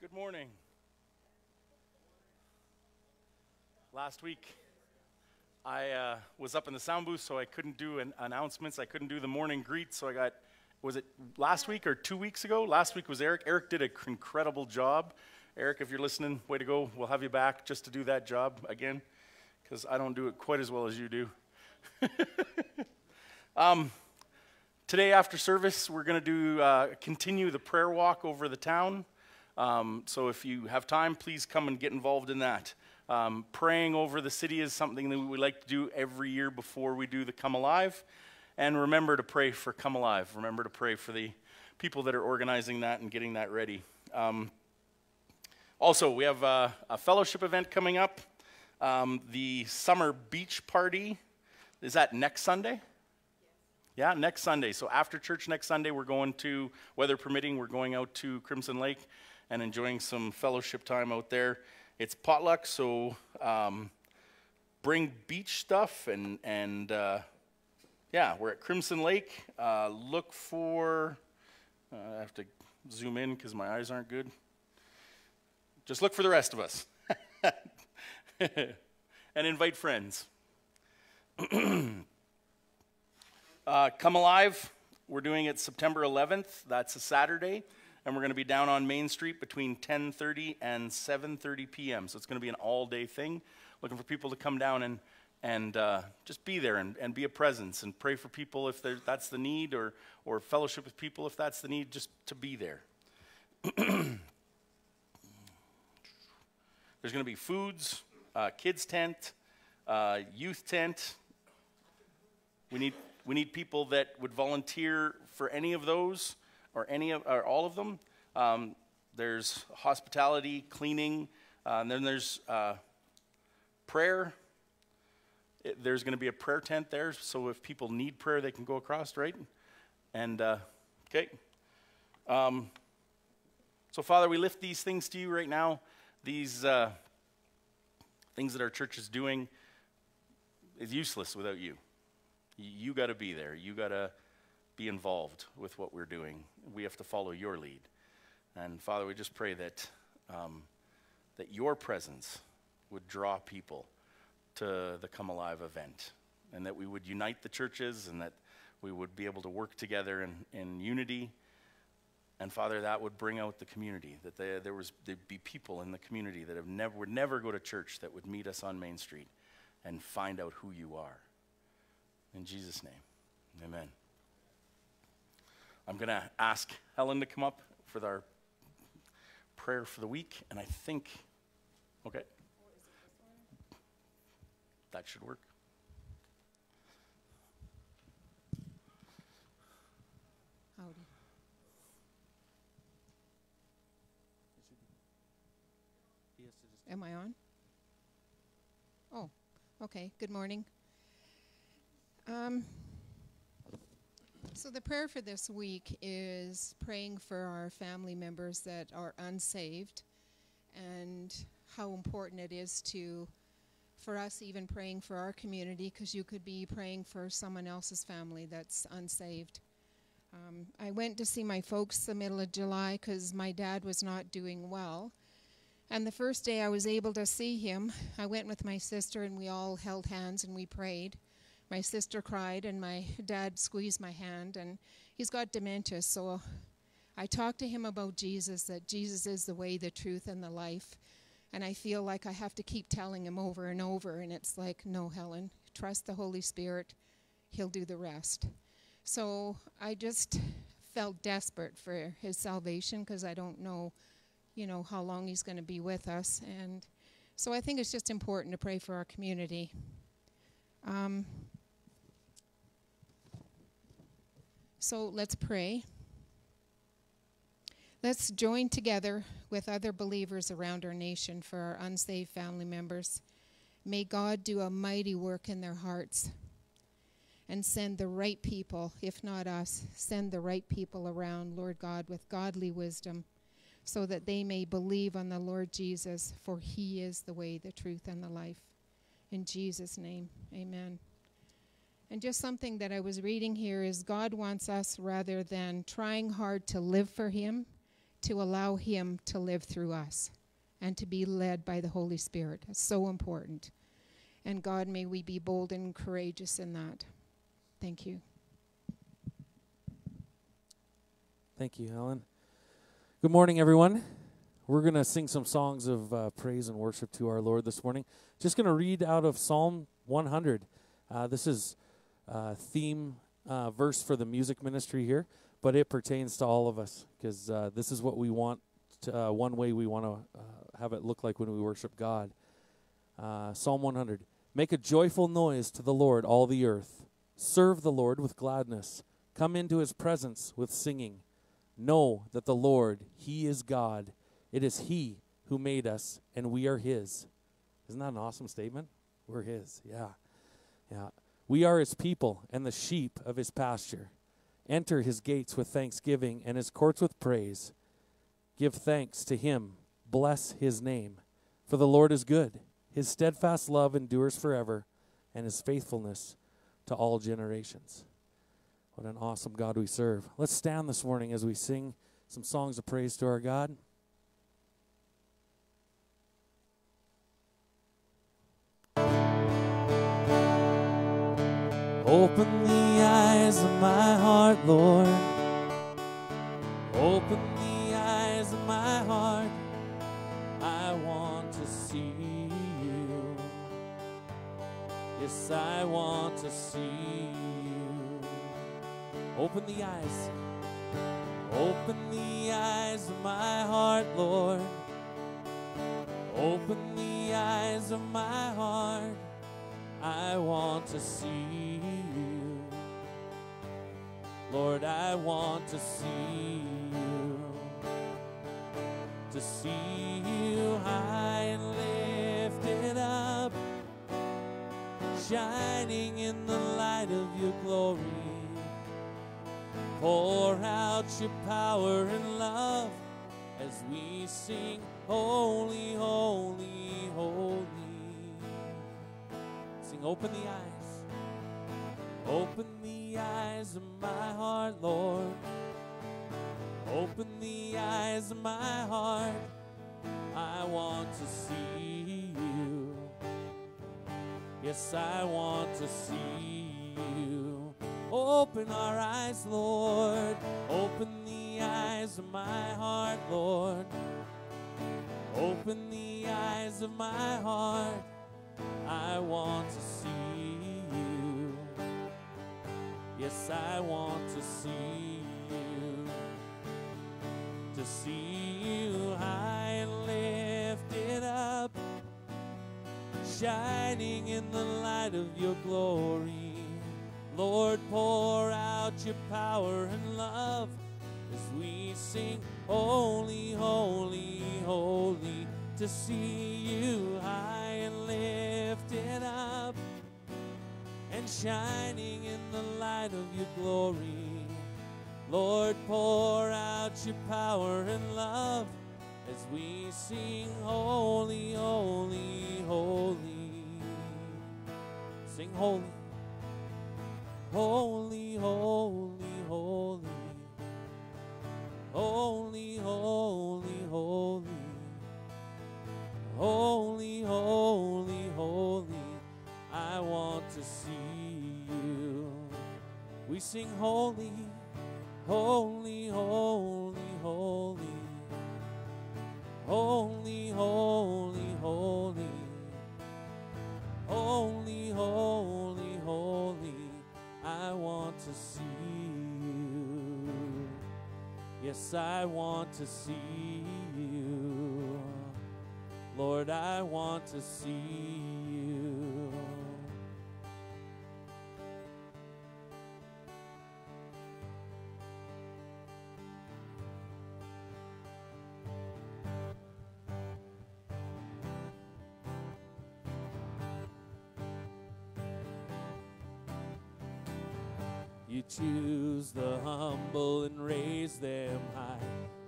Good morning. Last week, I uh, was up in the sound booth, so I couldn't do an announcements. I couldn't do the morning greet, so I got, was it last week or two weeks ago? Last week was Eric. Eric did an incredible job. Eric, if you're listening, way to go. We'll have you back just to do that job again, because I don't do it quite as well as you do. um, today, after service, we're going to do uh, continue the prayer walk over the town. Um, so if you have time, please come and get involved in that. Um, praying over the city is something that we like to do every year before we do the Come Alive. And remember to pray for Come Alive. Remember to pray for the people that are organizing that and getting that ready. Um, also, we have a, a, fellowship event coming up. Um, the summer beach party is that next Sunday? Yeah, next Sunday. So after church next Sunday, we're going to, weather permitting, we're going out to Crimson Lake and enjoying some fellowship time out there. It's potluck, so um, bring beach stuff and and uh, yeah, we're at Crimson Lake. Uh, look for. Uh, I have to zoom in because my eyes aren't good. Just look for the rest of us, and invite friends. Uh, come alive. We're doing it September 11th. That's a Saturday and we're going to be down on Main Street between 10:30 and 7:30 p.m. So it's going to be an all-day thing. Looking for people to come down and and uh, just be there and, and be a presence and pray for people if that's the need or or fellowship with people if that's the need. Just to be there. There's going to be foods, uh, kids tent, uh, youth tent. We need we need people that would volunteer for any of those or any of or all of them. Um, there's hospitality, cleaning, uh, and then there's uh, prayer. It, there's going to be a prayer tent there, so if people need prayer, they can go across, right? And uh, okay. Um, so, Father, we lift these things to you right now. These uh, things that our church is doing is useless without you. You got to be there. You got to be involved with what we're doing. We have to follow your lead. And Father, we just pray that, um, that your presence would draw people to the Come Alive event and that we would unite the churches and that we would be able to work together in, in unity. And Father, that would bring out the community, that they, there was, there'd be people in the community that have never, would never go to church that would meet us on Main Street and find out who you are. In Jesus' name, amen. I'm going to ask Helen to come up for our prayer for the week, and I think, okay, that should work. Howdy. Am I on? Oh, okay. Good morning. Um, so, the prayer for this week is praying for our family members that are unsaved and how important it is to, for us, even praying for our community, because you could be praying for someone else's family that's unsaved. Um, I went to see my folks the middle of July because my dad was not doing well. And the first day I was able to see him, I went with my sister and we all held hands and we prayed my sister cried and my dad squeezed my hand and he's got dementia so i talked to him about jesus that jesus is the way the truth and the life and i feel like i have to keep telling him over and over and it's like no helen trust the holy spirit. He'll do the rest. So i just felt desperate for his salvation because i don't know you know how long he's going to be with us and so i think it's just important to pray for our community. Um, So let's pray. Let's join together with other believers around our nation for our unsaved family members. May God do a mighty work in their hearts and send the right people, if not us, send the right people around, Lord God, with godly wisdom, so that they may believe on the Lord Jesus, for he is the way, the truth, and the life. In Jesus' name, amen. And just something that I was reading here is God wants us, rather than trying hard to live for Him, to allow Him to live through us and to be led by the Holy Spirit. It's so important. And God, may we be bold and courageous in that. Thank you. Thank you, Helen. Good morning, everyone. We're going to sing some songs of uh, praise and worship to our Lord this morning. Just going to read out of Psalm 100. Uh, this is uh, theme uh, verse for the music ministry here, but it pertains to all of us because uh, this is what we want. To, uh, one way we want to uh, have it look like when we worship God. Uh, Psalm 100. Make a joyful noise to the Lord, all the earth. Serve the Lord with gladness. Come into his presence with singing. Know that the Lord, he is God. It is he who made us, and we are his. Isn't that an awesome statement? We're his. Yeah. Yeah. We are his people and the sheep of his pasture. Enter his gates with thanksgiving and his courts with praise. Give thanks to him. Bless his name. For the Lord is good. His steadfast love endures forever, and his faithfulness to all generations. What an awesome God we serve. Let's stand this morning as we sing some songs of praise to our God. Open the eyes of my heart, Lord. Open the eyes of my heart. I want to see you. Yes, I want to see you. Open the eyes. Open the eyes of my heart, Lord. Open the eyes of my heart. I want to see you. Lord, I want to see you. To see you high and lifted up, shining in the light of your glory. Pour out your power and love as we sing, Holy, Holy, Holy. Sing, open the eyes. Open the eyes of my heart, Lord. Open the eyes of my heart. I want to see you. Yes, I want to see you. Open our eyes, Lord. Open the eyes of my heart, Lord. Open the eyes of my heart. I want to see you. Yes, I want to see you. To see you high and lifted up, shining in the light of your glory. Lord, pour out your power and love as we sing, Holy, Holy, Holy, to see you high and lifted up and shining in the light of your glory. Lord, pour out your power and love as we sing, Holy, Holy, Holy. Sing, Holy. Holy, holy, holy. Holy, holy, holy. Holy, holy, holy. I want to see you. We sing holy, holy, holy, holy. Holy, holy, holy. Holy, holy, holy. I want to see you. Yes, I want to see you. Lord, I want to see you. You choose the humble and raise them high.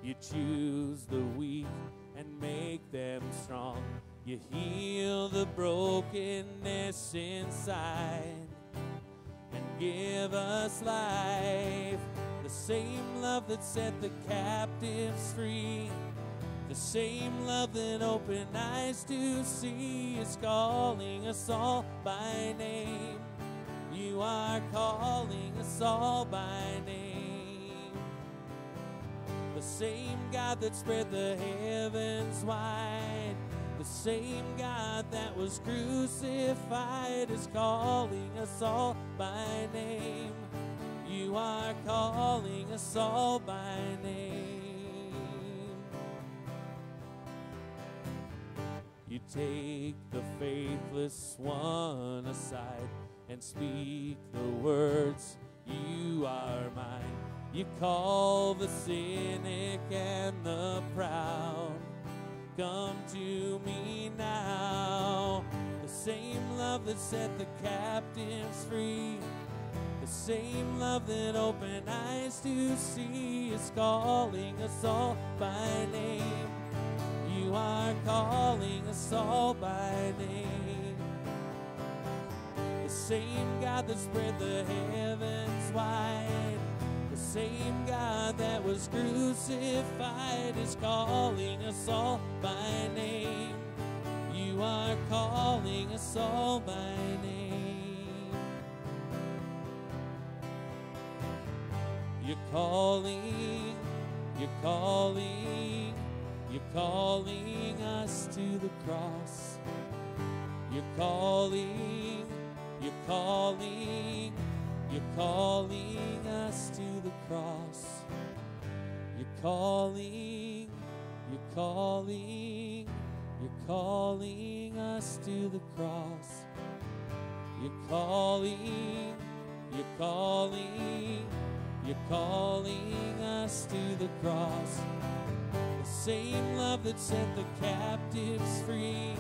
You choose the weak and make them strong. You heal the brokenness inside and give us life. the same love that set the captives free. The same love that opened eyes to see is calling us all by name. You are calling us all by name. Same God that spread the heavens wide, the same God that was crucified is calling us all by name. You are calling us all by name. You take the faithless one aside and speak the words, You are mine. You call the cynic and the proud. Come to me now. The same love that set the captives free. The same love that opened eyes to see is calling us all by name. You are calling us all by name. The same God that spread the heavens wide, same God that was crucified is calling us all by name. You are calling us all by name. You're calling, you're calling, you're calling us to the cross. You're calling, you're calling, you're calling us to cross. You're calling, you're calling, you're calling us to the cross. You're calling, you're calling, you're calling us to the cross. The same love that set the captives free.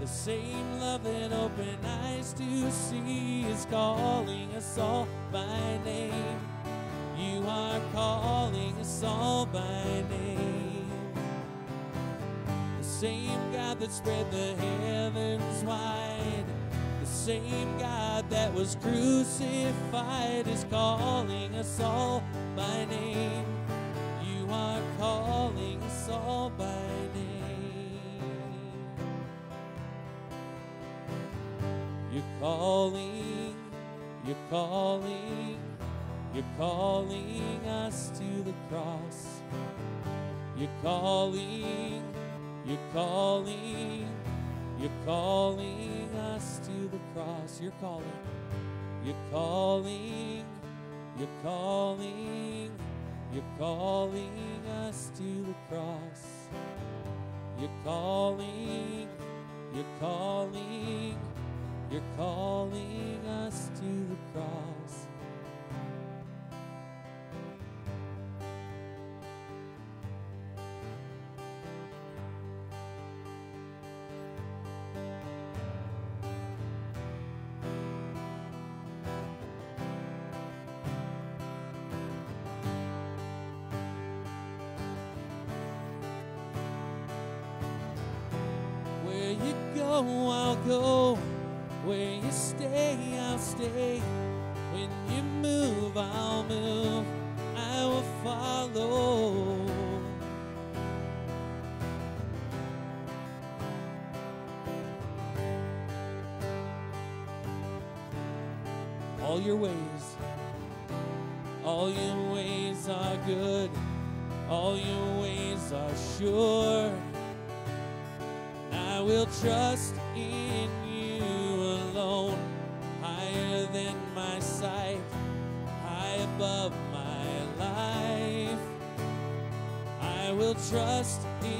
The same love that opened eyes to see is calling us all by name. You are calling us all by name. The same God that spread the heavens wide. The same God that was crucified is calling us all by name. You are calling us all by name. You're calling, you're calling, you're calling us to the cross. You're calling, you're calling, you're calling us to the cross. You're calling, you're calling, you're calling, you're calling us to the cross. You're calling, you're calling, you're calling us to the cross. Go, I'll go. Where you stay, I'll stay. When you move, I'll move. I will follow. All your ways, all your ways are good. All your ways are sure. I will trust in you alone, higher than my sight, high above my life. I will trust in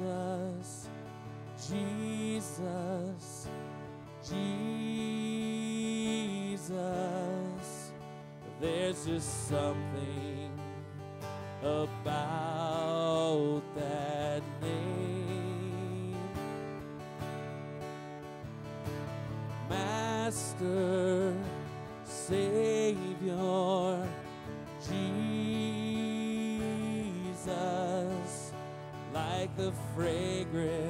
Jesus, Jesus, Jesus. There's just something about fragrance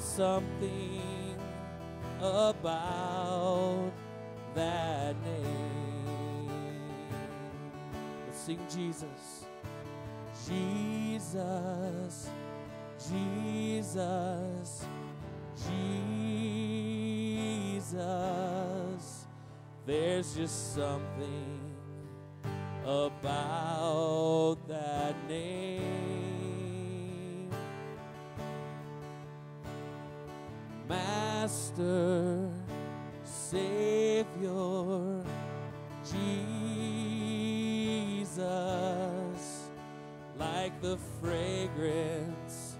there's something about that name. Let's sing Jesus. Jesus, Jesus, Jesus. There's just something about that name. The fragrance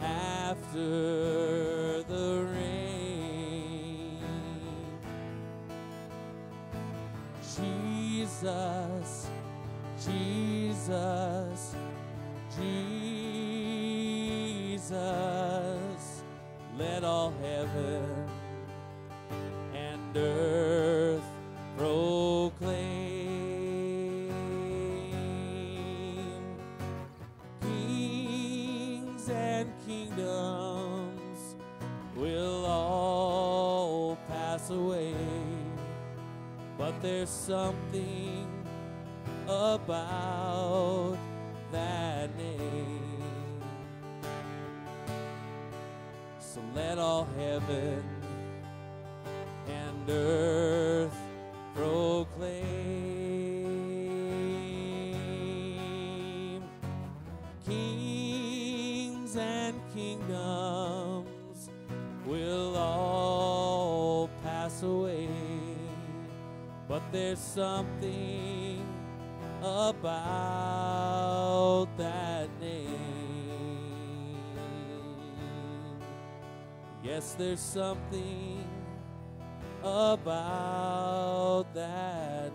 after the rain. Jesus, Jesus, Jesus, let all heaven and earth there's something about that name. So let all heaven there's something about that name. Yes, there's something about that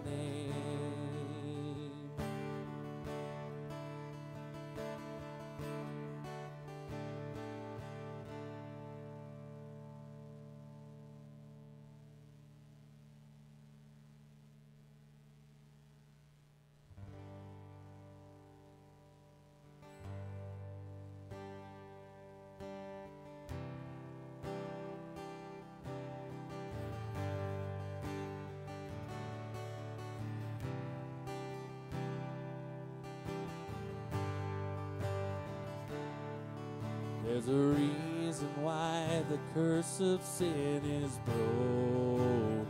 There's a reason why the curse of sin is broken.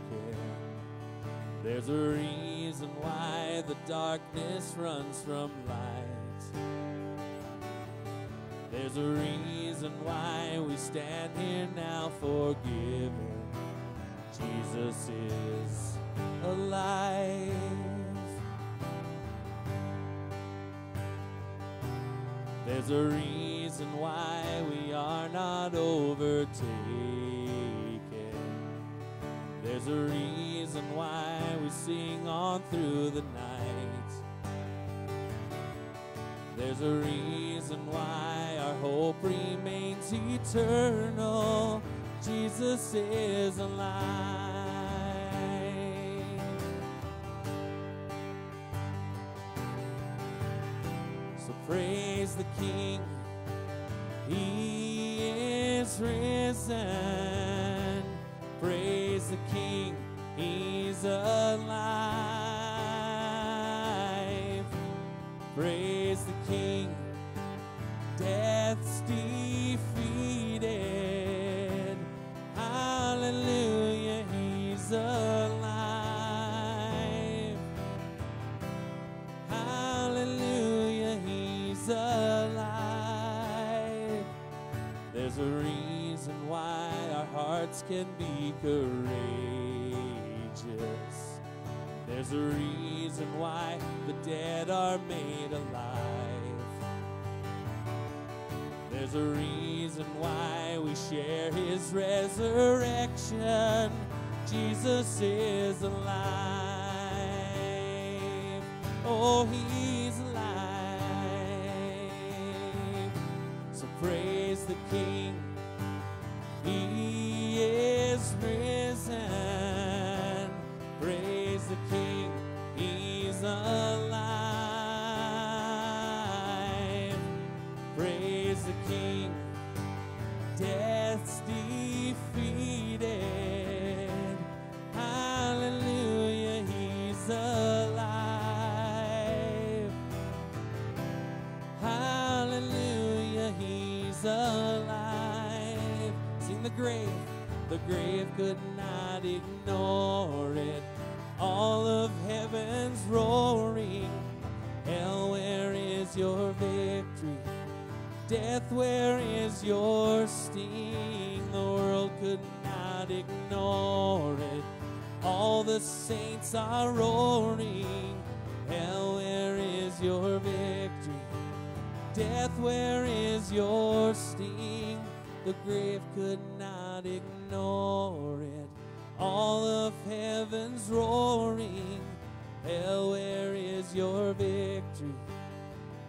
There's a reason why the darkness runs from light. There's a reason why we stand here now forgiven. Jesus is alive. There's a reason why we are not overtaken. There's a reason why we sing on through the night. There's a reason why our hope remains eternal. Jesus is alive. So praise the King. He is risen. Praise the King. He's alive. Praise the King. Death's. There's a reason why we share his resurrection. Jesus is alive. Oh, he's alive. So praise the King. He is risen. Praise the King. He's alive. King. Death's defeated. Hallelujah, he's alive. Hallelujah, he's alive. Sing the grave. The grave could not ignore it. All of heaven's roaring. Hell, where is your victory? Death, where is your sting? The world could not ignore it. All the saints are roaring. Hell, where is your victory? Death, where is your sting? The grave could not ignore it. All of heaven's roaring. Hell, where is your victory?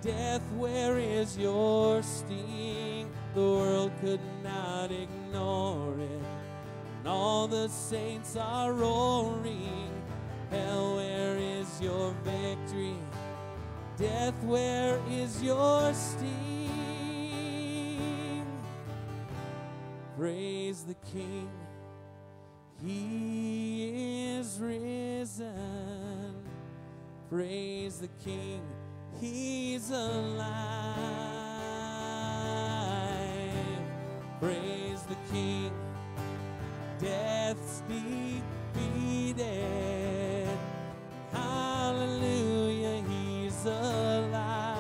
Death, where is your sting? The world could not ignore it. And all the saints are roaring. Hell, where is your victory? Death, where is your sting? Praise the King. He is risen. Praise the King. He's alive. Praise the King. Death's defeated. Hallelujah. He's alive.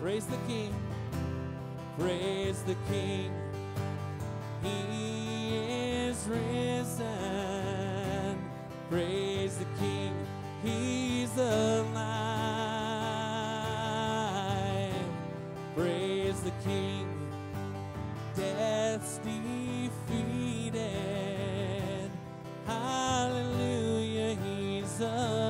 Praise the King. Praise the King. He is risen. Praise the King. He's alive. Praise the King. Death's defeated. Hallelujah. He's alive.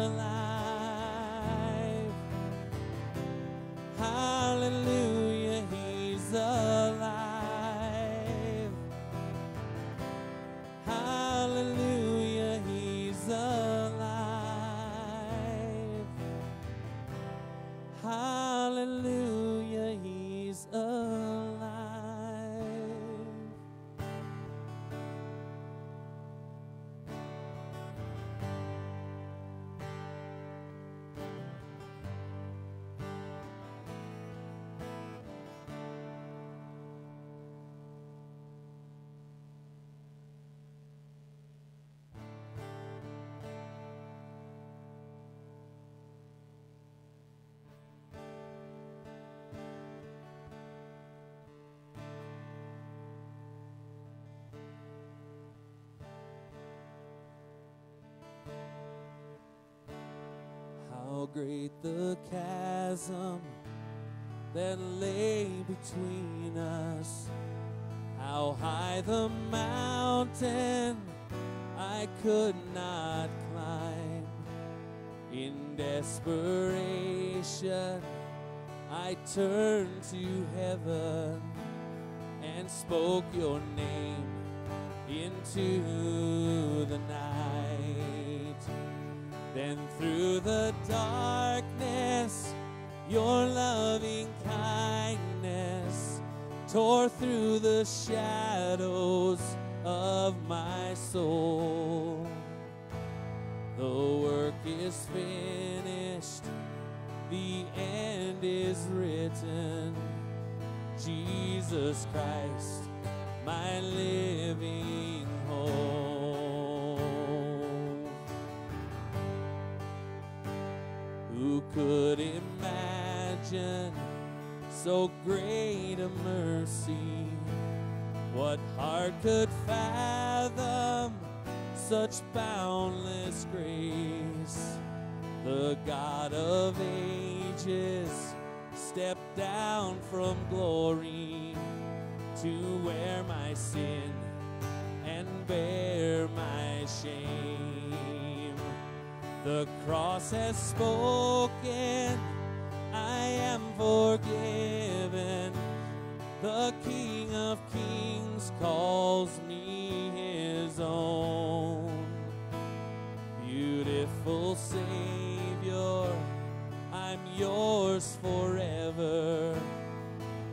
Great the chasm that lay between us. How high the mountain I could not climb. In desperation, I turned to heaven and spoke your name into the night. Then through the darkness, your loving kindness tore through the shadows of my soul. The work is finished, the end is written. Jesus Christ, my living hope. Could imagine so great a mercy? What heart could fathom such boundless grace? The God of ages stepped down from glory to wear my sin and bear my shame. The cross has spoken, I am forgiven. The King of Kings calls me his own. Beautiful Savior, I'm yours forever.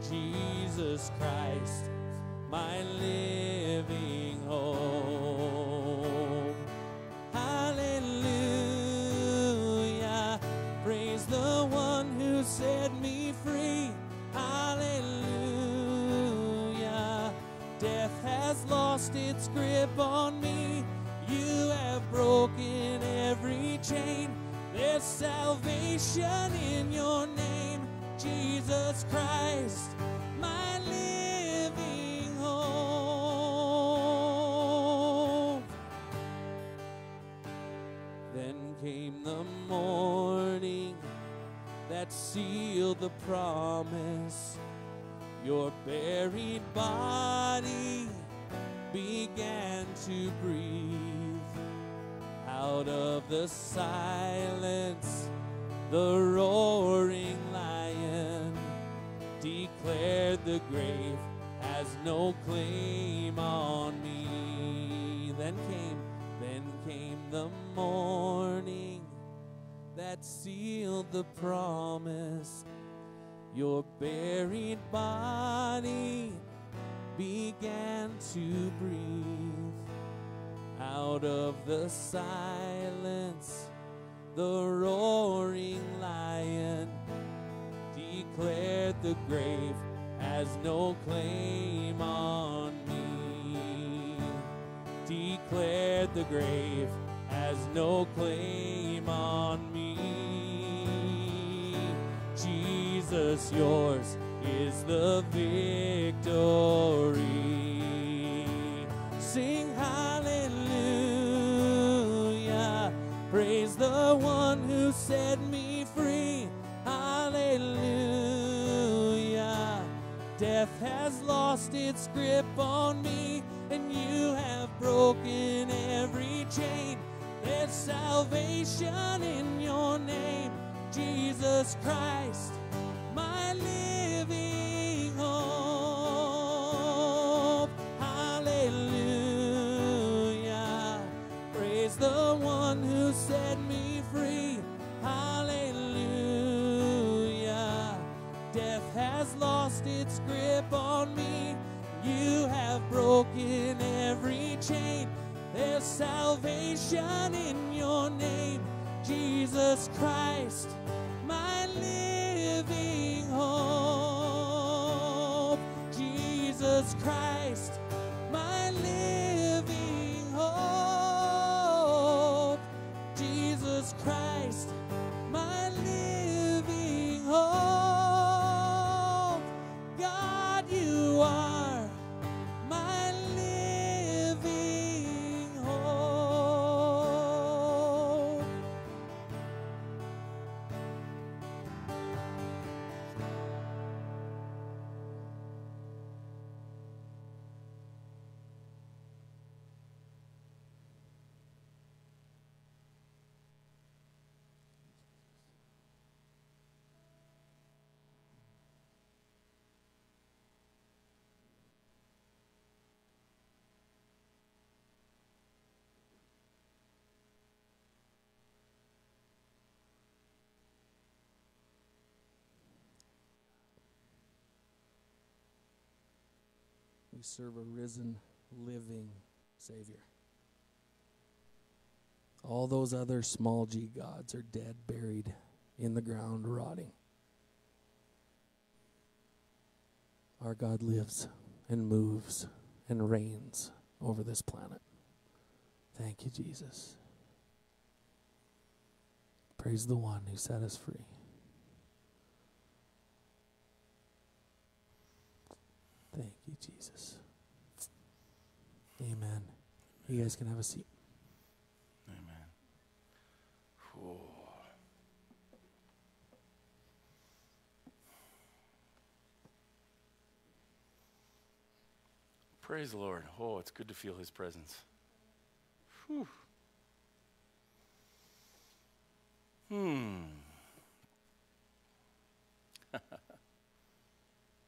Jesus Christ, my living hope. Lost its grip on me. You have broken every chain. There's salvation in your name, Jesus Christ, my living hope. Then came the morning that sealed the promise. Your buried body began to breathe. Out of the silence, the roaring lion declared the grave has no claim on me. Then came, then came the morning that sealed the promise. Your buried body began to breathe. Out of the silence, the roaring lion declared the grave has no claim on me. Declared the grave has no claim on me. Jesus, yours is the victory. Sing hallelujah. Praise the one who set me free. Hallelujah. Death has lost its grip on me, and you have broken every chain. There's salvation in your name, Jesus Christ, free. Hallelujah. Death has lost its grip on me. You have broken every chain. There's salvation in your name, Jesus Christ, my living hope. Jesus Christ, we serve a risen, living Savior. All those other small g gods are dead, buried in the ground, rotting. Our God lives and moves and reigns over this planet. Thank you, Jesus. Praise the one who set us free. Thank you, Jesus. Amen. You guys can have a seat. Amen. Praise the Lord. Oh, it's good to feel His presence. Whew. Hmm.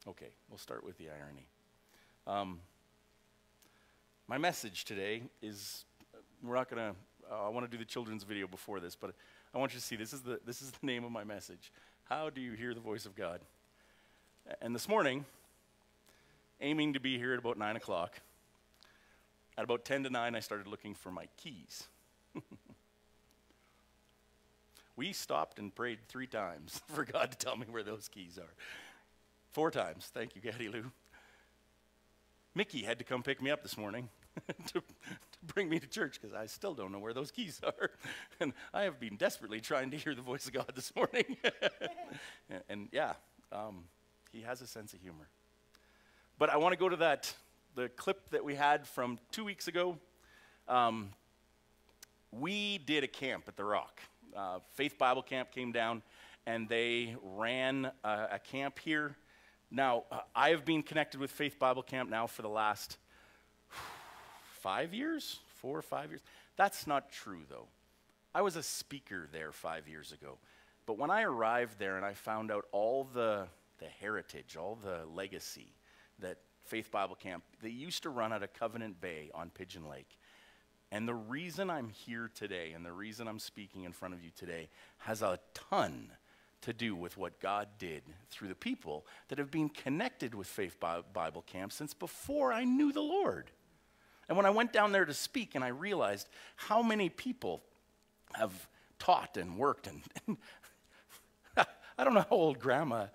okay, we'll start with the irony. Um, my message today is we're not going to, uh, I want to do the children's video before this, but I want you to see this is, the, this is the name of my message. How do you hear the voice of God? And this morning, aiming to be here at about 9 o'clock, at about 10 to 9, I started looking for my keys. we stopped and prayed three times for God to tell me where those keys are. Four times. Thank you, Gaddy Lou. Mickey had to come pick me up this morning to, to bring me to church because I still don't know where those keys are. and I have been desperately trying to hear the voice of God this morning. and, and, yeah, um, he has a sense of humor. But I want to go to that, the clip that we had from two weeks ago. Um, we did a camp at the Rock. Uh, Faith Bible Camp came down and they ran uh, a camp here now, uh, I have been connected with Faith Bible Camp now for the last five years, four or five years. That's not true, though. I was a speaker there five years ago. But when I arrived there and I found out all the, the heritage, all the legacy that Faith Bible Camp, they used to run out of Covenant Bay on Pigeon Lake. And the reason I'm here today and the reason I'm speaking in front of you today has a ton to do with what God did through the people that have been connected with Faith Bible Camp since before I knew the Lord. And when I went down there to speak and I realized how many people have taught and worked and, and I don't know how old grandma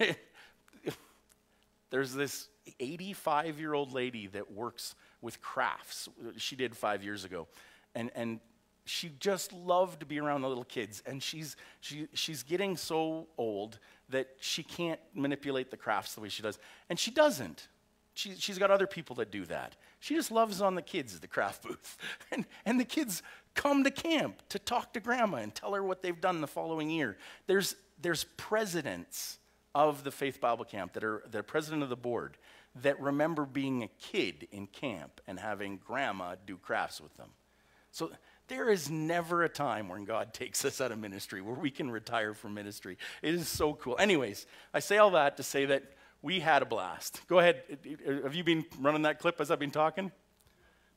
there's this 85 year old lady that works with crafts she did five years ago and, and she just loved to be around the little kids and she's she, she's getting so old that she can't manipulate the crafts the way she does and she doesn't. She, she's got other people that do that. She just loves on the kids at the craft booth and, and the kids come to camp to talk to grandma and tell her what they've done the following year. There's there's presidents of the faith bible camp that are the president of the board that remember being a kid in camp and having grandma do crafts with them. So there is never a time when God takes us out of ministry where we can retire from ministry. It is so cool. Anyways, I say all that to say that we had a blast. Go ahead. Have you been running that clip as I've been talking?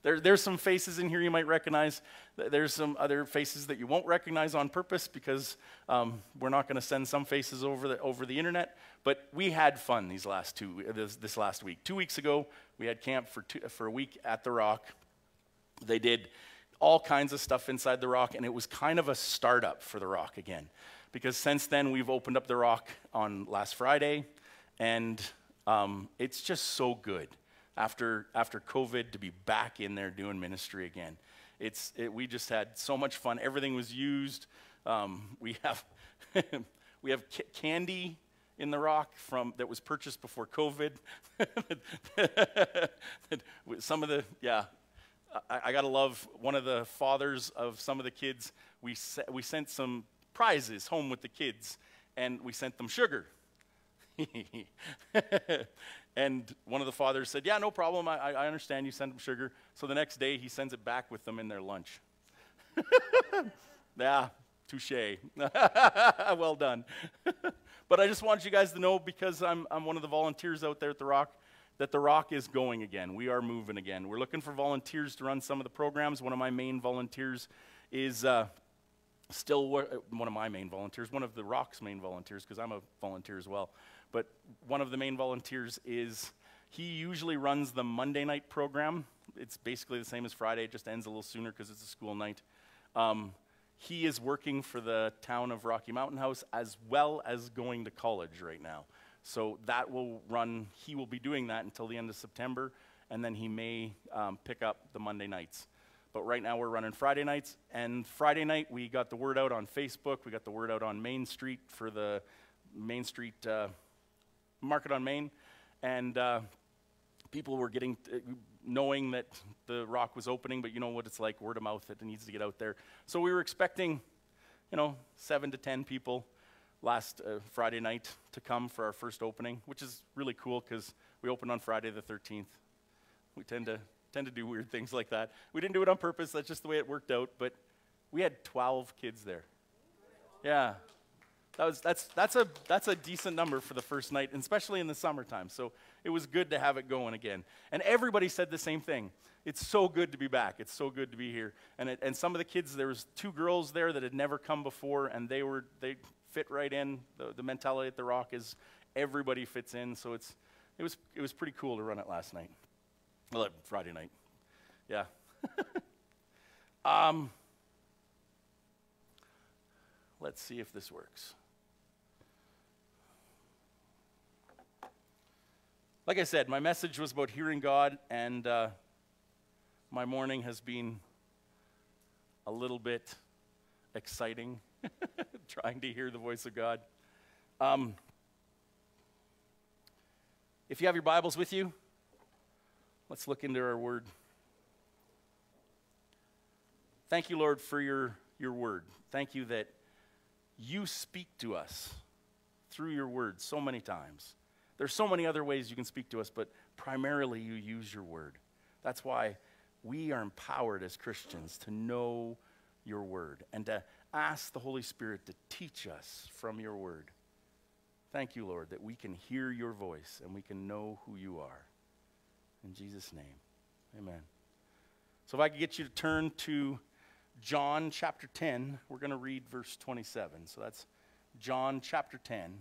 There, there's some faces in here you might recognize. There's some other faces that you won't recognize on purpose because um, we're not going to send some faces over the, over the internet. But we had fun these last two, this, this last week. Two weeks ago, we had camp for, two, for a week at the Rock. They did all kinds of stuff inside the rock, and it was kind of a startup for the rock again. Because since then, we've opened up the rock on last Friday, and um, it's just so good after, after COVID to be back in there doing ministry again. It's, it, we just had so much fun. Everything was used. Um, we have, we have candy in the rock from that was purchased before COVID. Some of the yeah, I, I got to love one of the fathers of some of the kids. We, se- we sent some prizes home with the kids, and we sent them sugar. and one of the fathers said, Yeah, no problem. I, I understand you sent them sugar. So the next day, he sends it back with them in their lunch. yeah, touche. well done. but I just want you guys to know because I'm, I'm one of the volunteers out there at the Rock that the rock is going again. We are moving again. We're looking for volunteers to run some of the programs. One of my main volunteers is uh, still uh, one of my main volunteers, one of the rock's main volunteers, because I'm a volunteer as well. But one of the main volunteers is He usually runs the Monday night program. It's basically the same as Friday, it just ends a little sooner because it's a school night. Um, he is working for the town of Rocky Mountain House as well as going to college right now. So that will run, he will be doing that until the end of September, and then he may um, pick up the Monday nights. But right now we're running Friday nights, and Friday night we got the word out on Facebook, we got the word out on Main Street for the Main Street uh, Market on Main, and uh, people were getting, uh, knowing that the rock was opening, but you know what it's like, word of mouth, it needs to get out there. So we were expecting, you know, seven to ten people last uh, Friday night to come for our first opening, which is really cool because we opened on Friday the 13th. We tend to tend to do weird things like that. We didn't do it on purpose. That's just the way it worked out. But we had 12 kids there. Yeah, that was that's that's a that's a decent number for the first night, especially in the summertime. So it was good to have it going again. And everybody said the same thing. It's so good to be back. It's so good to be here. And it, and some of the kids, there was two girls there that had never come before, and they were they fit right in. The, the mentality at the Rock is everybody fits in. So it's, it, was, it was pretty cool to run it last night. Well, uh, Friday night. Yeah. um, let's see if this works. Like I said, my message was about hearing God, and uh, my morning has been a little bit exciting. trying to hear the voice of God. Um, if you have your Bibles with you, let's look into our word. Thank you, Lord, for your, your word. Thank you that you speak to us through your word so many times. There's so many other ways you can speak to us, but primarily you use your word. That's why we are empowered as Christians to know your word and to ask the Holy Spirit to teach us from your word. Thank you, Lord, that we can hear your voice and we can know who you are. In Jesus' name, amen. So if I could get you to turn to John chapter 10, we're going to read verse 27. So that's John chapter 10.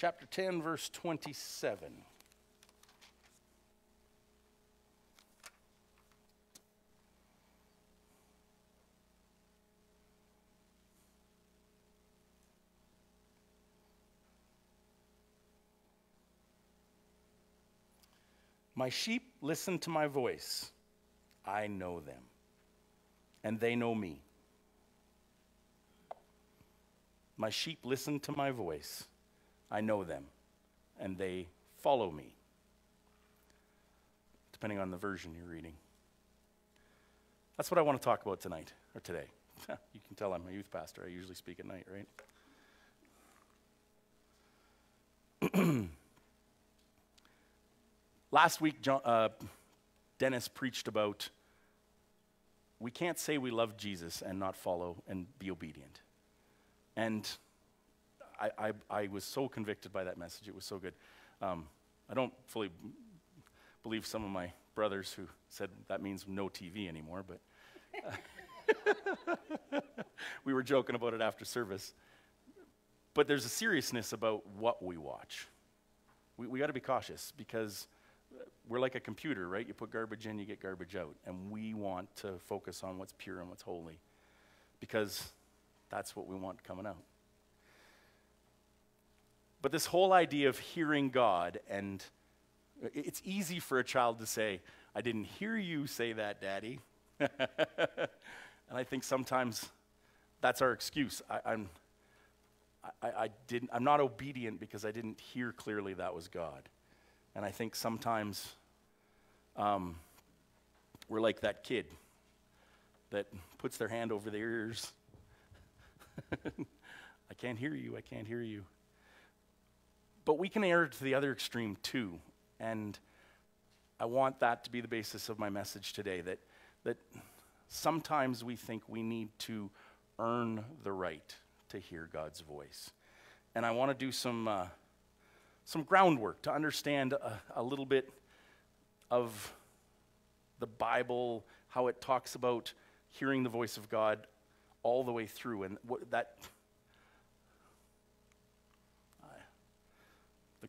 Chapter 10, verse 27. My sheep listen to my voice. I know them, and they know me. My sheep listen to my voice. I know them, and they follow me. Depending on the version you're reading. That's what I want to talk about tonight, or today. you can tell I'm a youth pastor. I usually speak at night, right? Last week, John, uh, Dennis preached about we can't say we love Jesus and not follow and be obedient. And I, I, I was so convicted by that message. It was so good. Um, I don't fully believe some of my brothers who said that means no TV anymore, but uh, we were joking about it after service. But there's a seriousness about what we watch. We, we got to be cautious because we're like a computer, right? You put garbage in, you get garbage out. And we want to focus on what's pure and what's holy because that's what we want coming out. But this whole idea of hearing God, and it's easy for a child to say, I didn't hear you say that, Daddy. and I think sometimes that's our excuse. I, am I, I, didn't, I'm not obedient because I didn't hear clearly that was God. And I think sometimes um, we're like that kid that puts their hand over their ears. I can't hear you, I can't hear you. But we can err to the other extreme too. And I want that to be the basis of my message today that, that sometimes we think we need to earn the right to hear God's voice. And I want to do some, uh, some groundwork to understand a, a little bit of the Bible, how it talks about hearing the voice of God all the way through. And what that.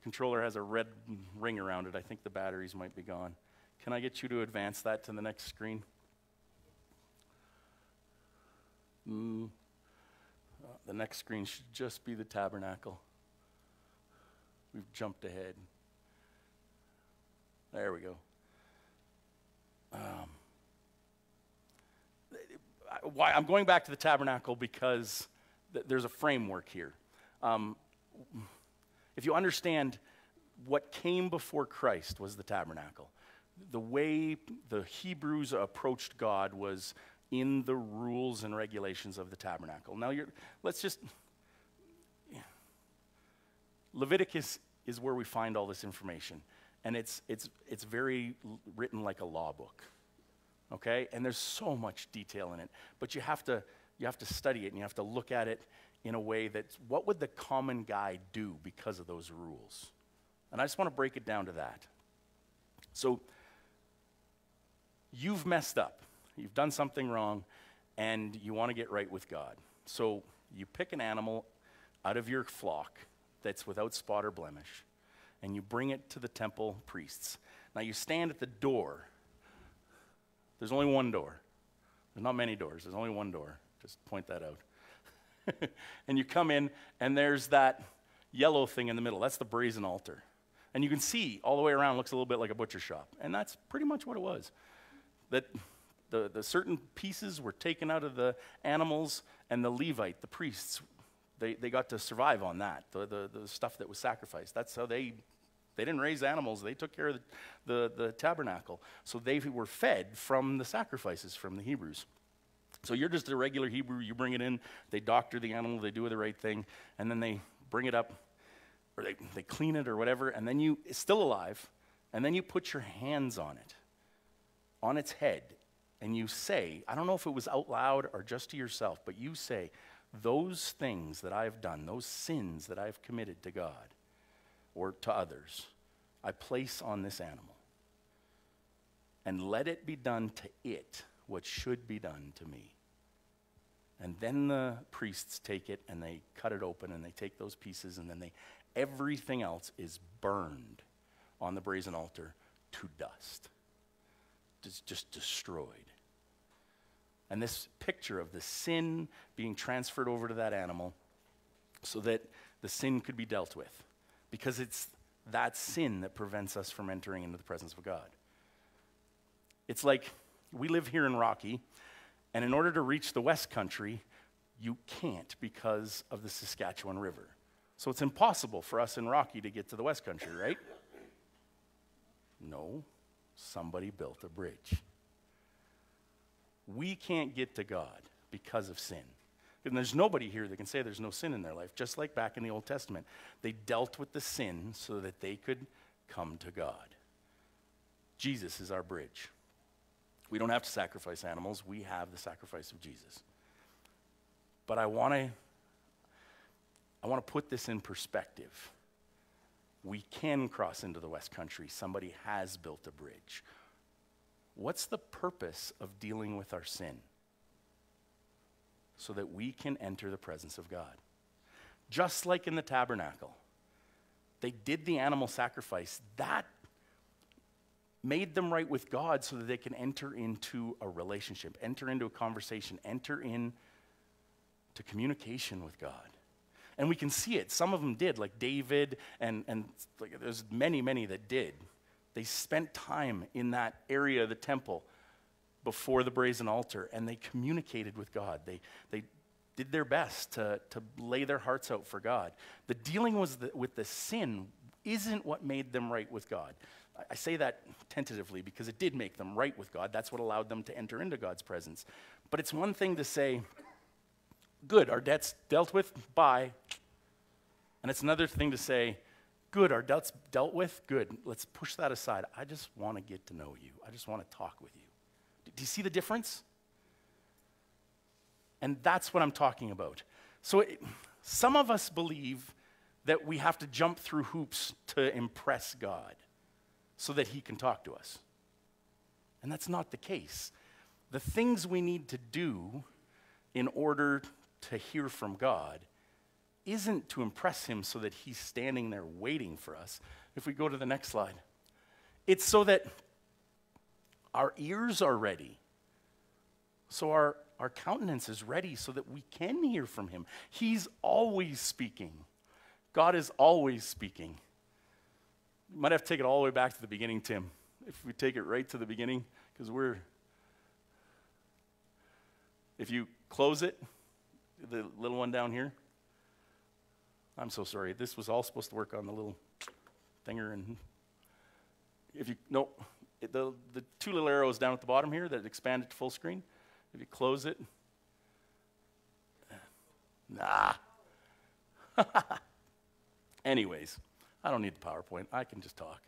Controller has a red ring around it. I think the batteries might be gone. Can I get you to advance that to the next screen? Mm. Uh, the next screen should just be the tabernacle. We've jumped ahead. There we go. Um, why I'm going back to the tabernacle because th- there's a framework here. Um, if you understand what came before Christ was the tabernacle, the way the Hebrews approached God was in the rules and regulations of the tabernacle. Now, let's just. Leviticus is where we find all this information, and it's, it's, it's very written like a law book. Okay? And there's so much detail in it, but you have to, you have to study it and you have to look at it in a way that what would the common guy do because of those rules? And I just want to break it down to that. So, you've messed up, you've done something wrong, and you want to get right with God. So, you pick an animal out of your flock that's without spot or blemish, and you bring it to the temple priests. Now, you stand at the door. There's only one door. There's not many doors, there's only one door. Just point that out. and you come in, and there's that yellow thing in the middle. That's the brazen altar. And you can see all the way around, looks a little bit like a butcher shop. And that's pretty much what it was. That the, the certain pieces were taken out of the animals, and the Levite, the priests, they, they got to survive on that, the, the, the stuff that was sacrificed. That's how they, they didn't raise animals, they took care of the, the, the tabernacle. So they were fed from the sacrifices from the Hebrews. So you're just a regular Hebrew, you bring it in, they doctor the animal, they do the right thing, and then they bring it up, or they, they clean it or whatever, and then you, it's still alive, and then you put your hands on it, on its head, and you say, I don't know if it was out loud or just to yourself, but you say, those things that I've done, those sins that I've committed to God or to others, I place on this animal. And let it be done to it what should be done to me. And then the priests take it and they cut it open and they take those pieces and then they everything else is burned on the brazen altar to dust. It's just destroyed. And this picture of the sin being transferred over to that animal so that the sin could be dealt with. Because it's that sin that prevents us from entering into the presence of God. It's like we live here in Rocky, and in order to reach the West Country, you can't because of the Saskatchewan River. So it's impossible for us in Rocky to get to the West Country, right? No, somebody built a bridge. We can't get to God because of sin. And there's nobody here that can say there's no sin in their life. Just like back in the Old Testament, they dealt with the sin so that they could come to God. Jesus is our bridge. We don't have to sacrifice animals, we have the sacrifice of Jesus. But I want to I want to put this in perspective. We can cross into the West Country. Somebody has built a bridge. What's the purpose of dealing with our sin? So that we can enter the presence of God. Just like in the tabernacle, they did the animal sacrifice. That made them right with God so that they can enter into a relationship, enter into a conversation, enter into communication with God. And we can see it. Some of them did, like David, and, and like, there's many, many that did. They spent time in that area of the temple before the brazen altar and they communicated with God. They, they did their best to, to lay their hearts out for God. The dealing was the, with the sin isn't what made them right with God. I say that tentatively because it did make them right with God. That's what allowed them to enter into God's presence. But it's one thing to say, good, our debt's dealt with, bye. And it's another thing to say, good, our debt's dealt with, good, let's push that aside. I just want to get to know you. I just want to talk with you. Do you see the difference? And that's what I'm talking about. So it, some of us believe that we have to jump through hoops to impress God so that he can talk to us. And that's not the case. The things we need to do in order to hear from God isn't to impress Him so that He's standing there waiting for us. If we go to the next slide, it's so that our ears are ready. So our, our countenance is ready so that we can hear from Him. He's always speaking. God is always speaking. Might have to take it all the way back to the beginning, Tim. If we take it right to the beginning, because we're. If you close it, the little one down here. I'm so sorry. This was all supposed to work on the little thinger, and if you no, it, the the two little arrows down at the bottom here that expand it to full screen. If you close it, nah. Anyways, I don't need the PowerPoint. I can just talk.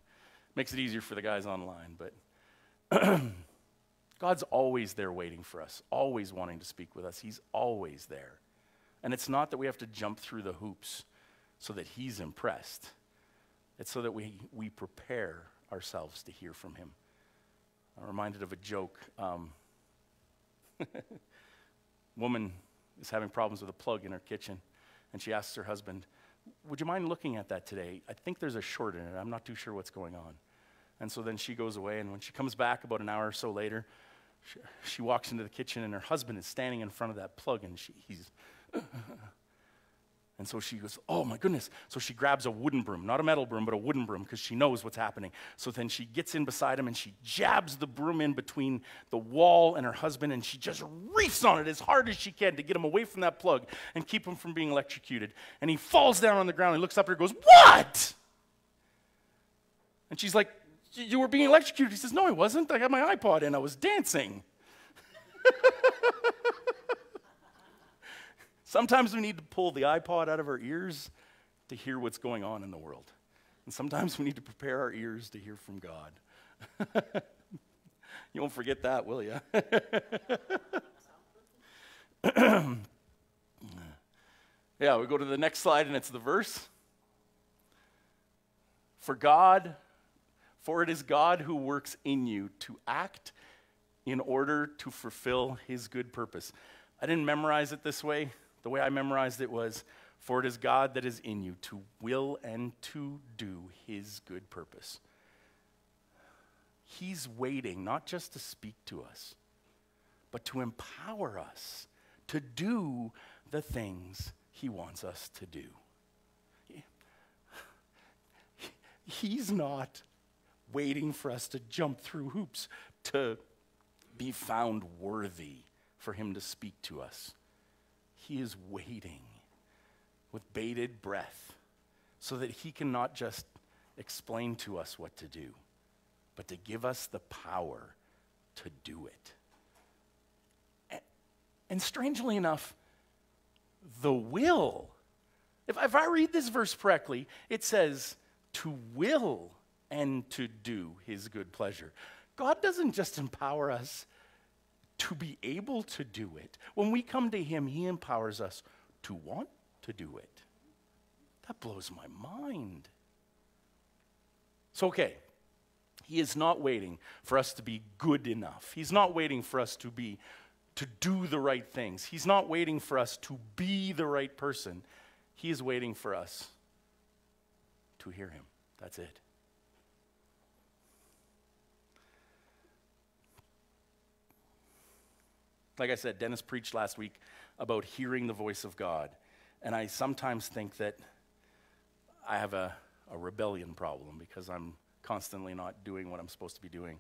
Makes it easier for the guys online, but God's always there waiting for us, always wanting to speak with us. He's always there. And it's not that we have to jump through the hoops so that He's impressed, it's so that we, we prepare ourselves to hear from Him. I'm reminded of a joke. Um, woman is having problems with a plug in her kitchen, and she asks her husband, would you mind looking at that today? I think there's a short in it. I'm not too sure what's going on. And so then she goes away, and when she comes back about an hour or so later, she, she walks into the kitchen, and her husband is standing in front of that plug, and she, he's. And so she goes, Oh my goodness. So she grabs a wooden broom, not a metal broom, but a wooden broom, because she knows what's happening. So then she gets in beside him and she jabs the broom in between the wall and her husband, and she just reefs on it as hard as she can to get him away from that plug and keep him from being electrocuted. And he falls down on the ground He looks up at her and goes, What? And she's like, You were being electrocuted. He says, No, I wasn't. I had my iPod in, I was dancing. Sometimes we need to pull the iPod out of our ears to hear what's going on in the world. And sometimes we need to prepare our ears to hear from God. you won't forget that, will you? yeah, we go to the next slide and it's the verse. For God, for it is God who works in you to act in order to fulfill his good purpose. I didn't memorize it this way. The way I memorized it was, For it is God that is in you to will and to do his good purpose. He's waiting not just to speak to us, but to empower us to do the things he wants us to do. He's not waiting for us to jump through hoops to be found worthy for him to speak to us. He is waiting with bated breath so that he can not just explain to us what to do, but to give us the power to do it. And, strangely enough, the will, if, if I read this verse correctly, it says to will and to do his good pleasure. God doesn't just empower us to be able to do it. When we come to Him, He empowers us to want to do it. That blows my mind. So, okay, He is not waiting for us to be good enough. He's not waiting for us to be to do the right things. He's not waiting for us to be the right person. He is waiting for us to hear Him. That's it. Like I said, Dennis preached last week about hearing the voice of God. And I sometimes think that I have a, a rebellion problem because I'm constantly not doing what I'm supposed to be doing.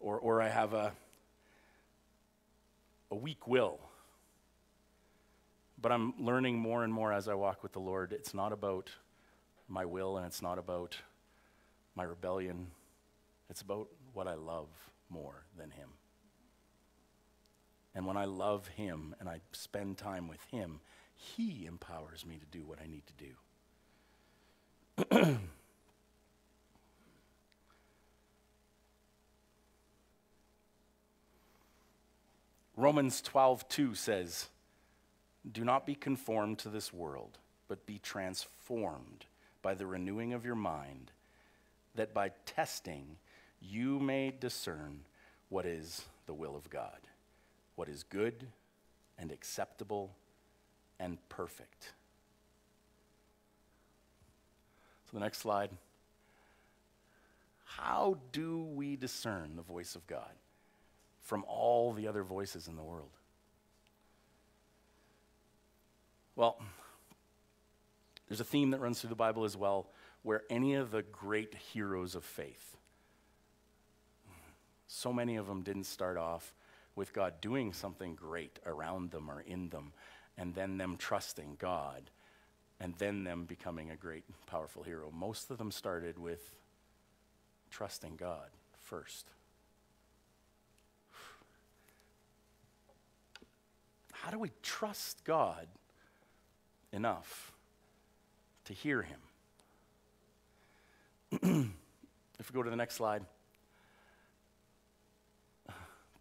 Or, or I have a, a weak will. But I'm learning more and more as I walk with the Lord. It's not about my will and it's not about my rebellion. It's about what I love more than Him. And when I love Him and I spend time with Him, He empowers me to do what I need to do. Romans 12:2 says, "Do not be conformed to this world, but be transformed by the renewing of your mind, that by testing you may discern what is the will of God, what is good and acceptable and perfect. So, the next slide. How do we discern the voice of God from all the other voices in the world? Well, there's a theme that runs through the Bible as well, where any of the great heroes of faith, so many of them didn't start off with God doing something great around them or in them, and then them trusting God, and then them becoming a great, powerful hero. Most of them started with trusting God first. How do we trust God enough to hear Him? if we go to the next slide,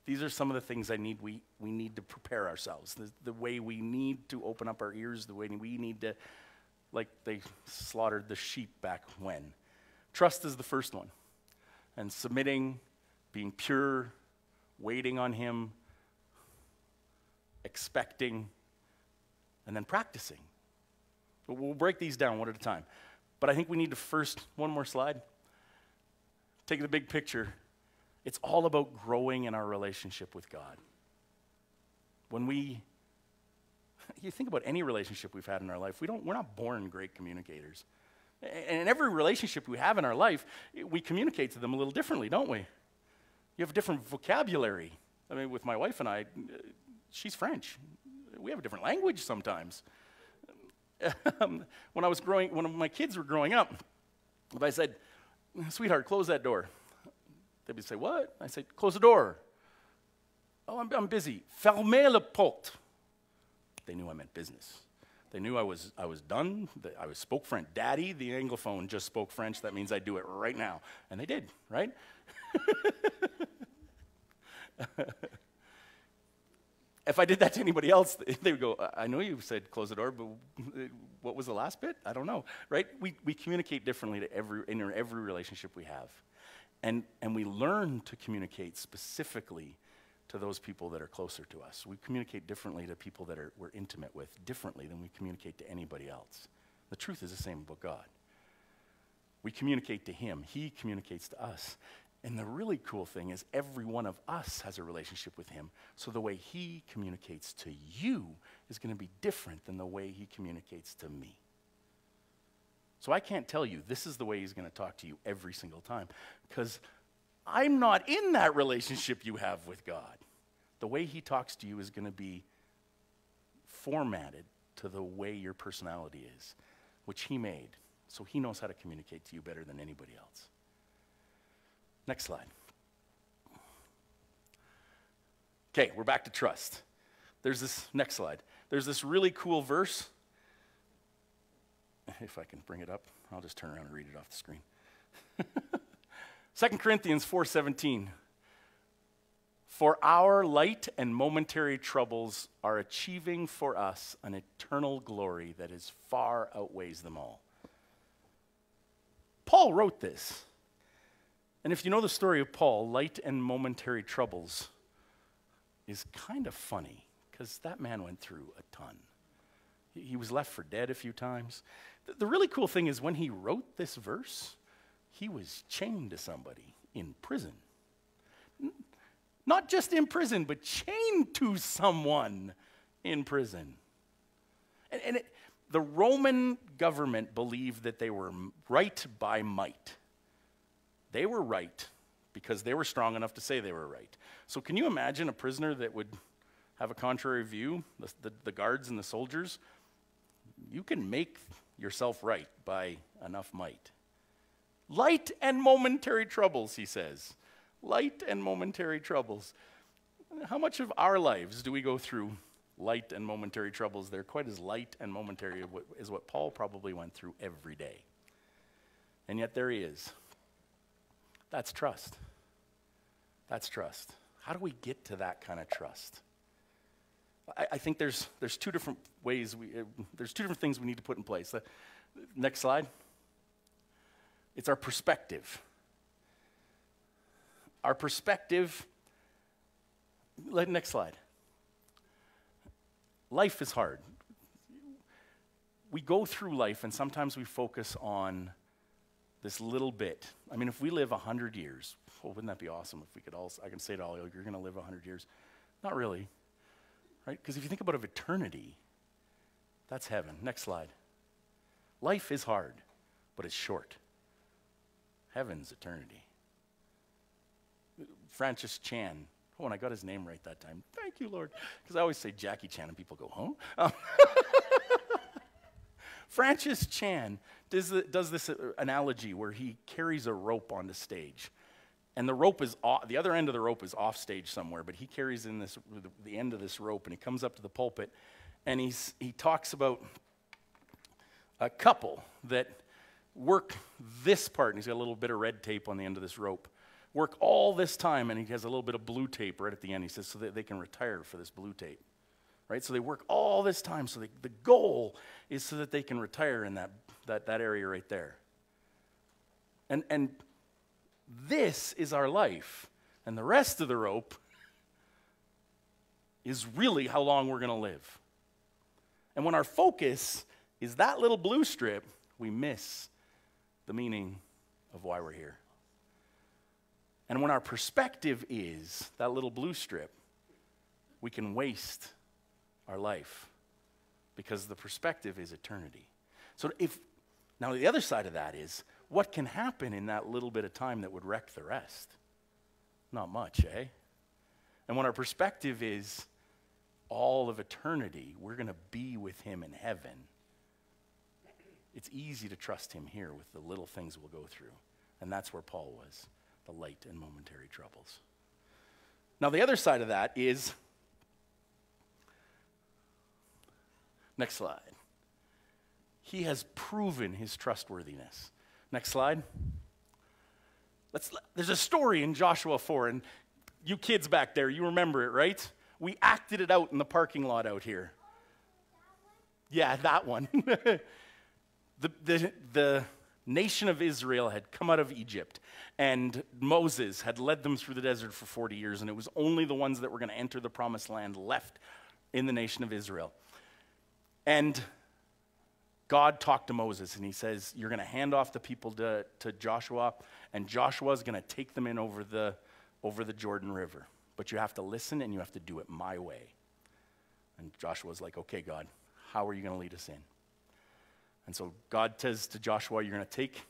these are some of the things I need. We, we need to prepare ourselves. The, the way we need to open up our ears, the way we need to, like they slaughtered the sheep back when. Trust is the first one and submitting, being pure, waiting on Him, expecting, and then practicing. But we'll break these down one at a time. But I think we need to first, one more slide, take the big picture. It's all about growing in our relationship with God. When we, you think about any relationship we've had in our life, we don't, we're not born great communicators. And in every relationship we have in our life, we communicate to them a little differently, don't we? You have a different vocabulary. I mean, with my wife and I, she's French. We have a different language sometimes. when I was growing, when my kids were growing up, if I said, "Sweetheart, close that door," they'd be say, "What?" I say, "Close the door." Oh, I'm, I'm busy. Fermez la porte. They knew I meant business. They knew I was, I was done. I was spoke French. Daddy, the Anglophone, just spoke French. That means I do it right now. And they did, right? if I did that to anybody else, they would go, I know you said close the door, but what was the last bit? I don't know, right? We, we communicate differently to every, in every relationship we have. And, and we learn to communicate specifically to those people that are closer to us. We communicate differently to people that are, we're intimate with, differently than we communicate to anybody else. The truth is the same about God. We communicate to Him, He communicates to us. And the really cool thing is, every one of us has a relationship with Him. So the way He communicates to you is going to be different than the way He communicates to me. So I can't tell you this is the way He's going to talk to you every single time because I'm not in that relationship you have with God. The way He talks to you is going to be formatted to the way your personality is, which He made. So He knows how to communicate to you better than anybody else. Next slide. Okay, we're back to trust. There's this next slide. There's this really cool verse. If I can bring it up, I'll just turn around and read it off the screen. 2 Corinthians 4:17 For our light and momentary troubles are achieving for us an eternal glory that is far outweighs them all. Paul wrote this. And if you know the story of Paul, light and momentary troubles is kind of funny because that man went through a ton. He was left for dead a few times. The really cool thing is when he wrote this verse, he was chained to somebody in prison. Not just in prison, but chained to someone in prison. And, and it, the Roman government believed that they were right by might. They were right because they were strong enough to say they were right. So, can you imagine a prisoner that would have a contrary view? The, the, the guards and the soldiers? You can make yourself right by enough might. Light and momentary troubles, he says. Light and momentary troubles. How much of our lives do we go through light and momentary troubles? They're quite as light and momentary as what Paul probably went through every day. And yet there he is. That's trust. That's trust. How do we get to that kind of trust? I, I think there's, there's two different ways, we, uh, there's two different things we need to put in place. Uh, next slide. It's our perspective. Our perspective let, next slide. Life is hard. We go through life, and sometimes we focus on this little bit. I mean, if we live 100 years, well, wouldn't that be awesome if we could all, I can say to all you, you're going to live 100 years. Not really, right? Because if you think about of eternity, that's heaven. Next slide. Life is hard, but it's short. Heaven's eternity. Francis Chan. Oh, and I got his name right that time. Thank you, Lord. Because I always say Jackie Chan, and people go, huh? Um, Francis Chan does, the, does this uh, analogy where he carries a rope on the stage. And the rope is off, the other end of the rope is off stage somewhere, but he carries in this the end of this rope and he comes up to the pulpit and he's, he talks about a couple that work this part, and he's got a little bit of red tape on the end of this rope. Work all this time, and he has a little bit of blue tape right at the end. He says, so that they can retire for this blue tape. Right? So they work all this time. So they, the goal is so that they can retire in that, that, that area right there. And, and this is our life. And the rest of the rope is really how long we're going to live. And when our focus is that little blue strip, we miss the meaning of why we're here. And when our perspective is that little blue strip, we can waste our life because the perspective is eternity. So if now the other side of that is what can happen in that little bit of time that would wreck the rest? Not much, eh? And when our perspective is all of eternity, we're going to be with him in heaven. It's easy to trust him here with the little things we'll go through. And that's where Paul was the light and momentary troubles. Now, the other side of that is next slide. He has proven his trustworthiness. Next slide. Let's, there's a story in Joshua 4, and you kids back there, you remember it, right? We acted it out in the parking lot out here. Yeah, that one. the, the, the nation of Israel had come out of Egypt, and Moses had led them through the desert for 40 years, and it was only the ones that were going to enter the promised land left in the nation of Israel. And God talked to Moses, and he says, You're going to hand off the people to, to Joshua, and Joshua is going to take them in over the, over the Jordan River. But you have to listen and you have to do it my way. And Joshua's like, Okay, God, how are you going to lead us in? And so God says to Joshua, You're going to take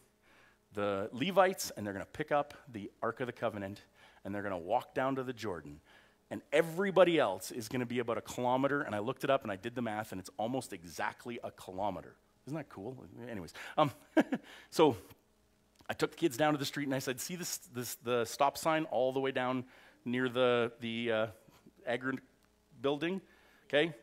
the Levites and they're going to pick up the Ark of the Covenant and they're going to walk down to the Jordan. And everybody else is going to be about a kilometer. And I looked it up and I did the math, and it's almost exactly a kilometer. Isn't that cool? Anyways, um, so I took the kids down to the street and I said, "See this, this the stop sign all the way down near the the uh, agri building? Okay,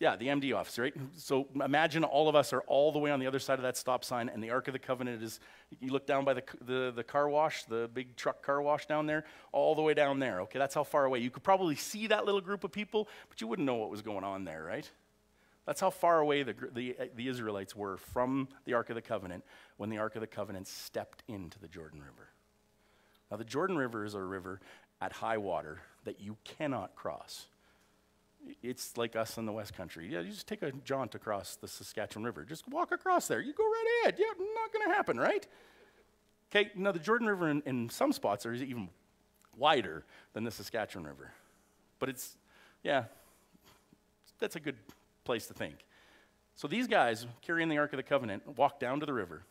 yeah, the MD office, right? So imagine all of us are all the way on the other side of that stop sign, and the Ark of the Covenant is, you look down by the, the, the, car wash, the big truck car wash down there, all the way down there, okay? That's how far away. You could probably see that little group of people, but you wouldn't know what was going on there, right? That's how far away the, the, uh, the Israelites were from the Ark of the Covenant when the Ark of the Covenant stepped into the Jordan River. Now, the Jordan River is a river at high water that you cannot cross it's like us in the West Country. Yeah, you just take a jaunt across the Saskatchewan River. Just walk across there. You go right ahead. Yeah, not going to happen, right? Okay, now the Jordan River in, in some spots is even wider than the Saskatchewan River. But it's, yeah, that's a good place to think. So these guys carrying the Ark of the Covenant walk down to the river,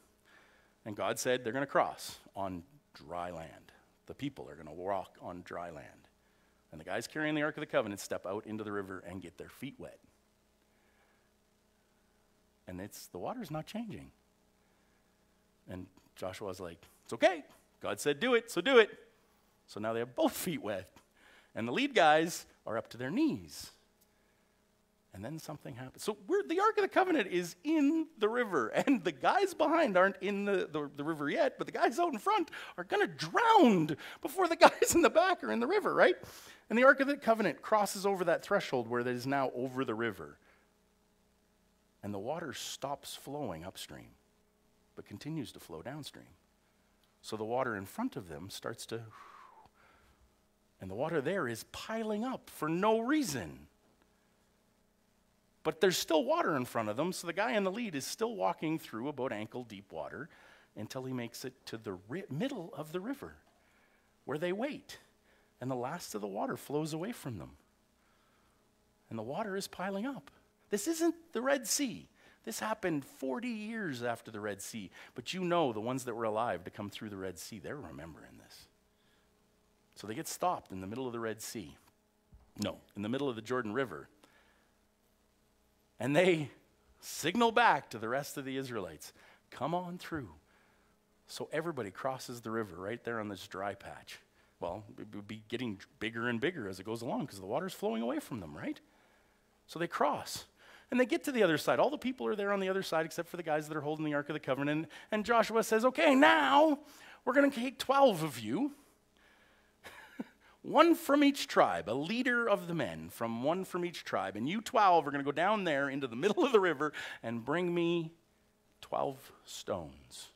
and God said they're going to cross on dry land. The people are going to walk on dry land. And the guys carrying the Ark of the Covenant step out into the river and get their feet wet. And it's the water's not changing. And Joshua's like, It's okay. God said do it, so do it. So now they have both feet wet. And the lead guys are up to their knees. And then something happens. So the Ark of the Covenant is in the river, and the guys behind aren't in the, the, the river yet, but the guys out in front are going to drown before the guys in the back are in the river, right? And the Ark of the Covenant crosses over that threshold where it is now over the river. And the water stops flowing upstream, but continues to flow downstream. So the water in front of them starts to. And the water there is piling up for no reason. But there's still water in front of them, so the guy in the lead is still walking through about ankle deep water until he makes it to the ri- middle of the river where they wait. And the last of the water flows away from them. And the water is piling up. This isn't the Red Sea. This happened 40 years after the Red Sea. But you know, the ones that were alive to come through the Red Sea, they're remembering this. So they get stopped in the middle of the Red Sea. No, in the middle of the Jordan River. And they signal back to the rest of the Israelites come on through. So everybody crosses the river right there on this dry patch. Well, it would be getting bigger and bigger as it goes along because the water's flowing away from them, right? So they cross. And they get to the other side. All the people are there on the other side except for the guys that are holding the Ark of the Covenant. And, Joshua says, Okay, now we're going to take 12 of you, one from each tribe, a leader of the men from one from each tribe. And you 12 are going to go down there into the middle of the river and bring me 12 stones.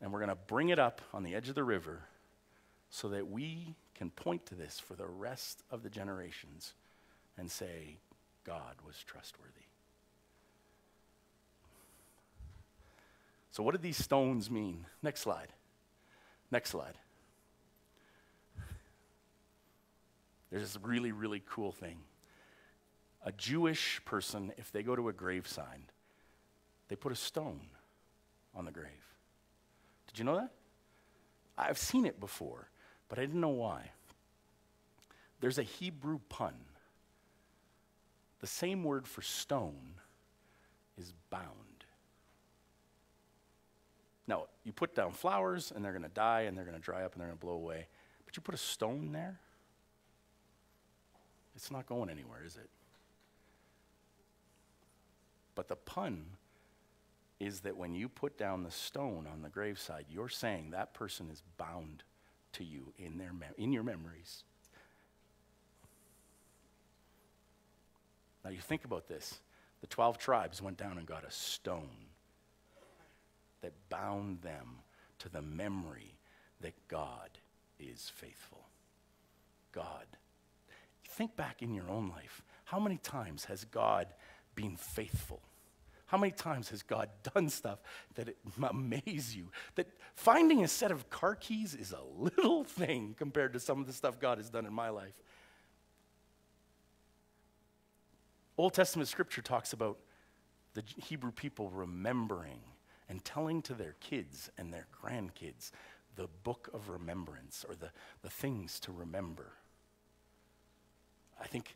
And we're going to bring it up on the edge of the river so that we can point to this for the rest of the generations and say, God was trustworthy. So, what did these stones mean? Next slide. Next slide. There's this really, really cool thing. A Jewish person, if they go to a grave sign, they put a stone on the grave. Did you know that? I've seen it before, but I didn't know why. There's a Hebrew pun. The same word for stone is bound. Now, you put down flowers and they're going to die and they're going to dry up and they're going to blow away. But you put a stone there, it's not going anywhere, is it? But the pun is that when you put down the stone on the graveside, you're saying that person is bound to you in, their mem- in your memories. Now you think about this. The 12 tribes went down and got a stone that bound them to the memory that God is faithful. God. Think back in your own life. How many times has God been faithful? How many times has God done stuff that amaze you? That finding a set of car keys is a little thing compared to some of the stuff God has done in my life. Old Testament scripture talks about the Hebrew people remembering and telling to their kids and their grandkids the book of remembrance or the, the things to remember. I think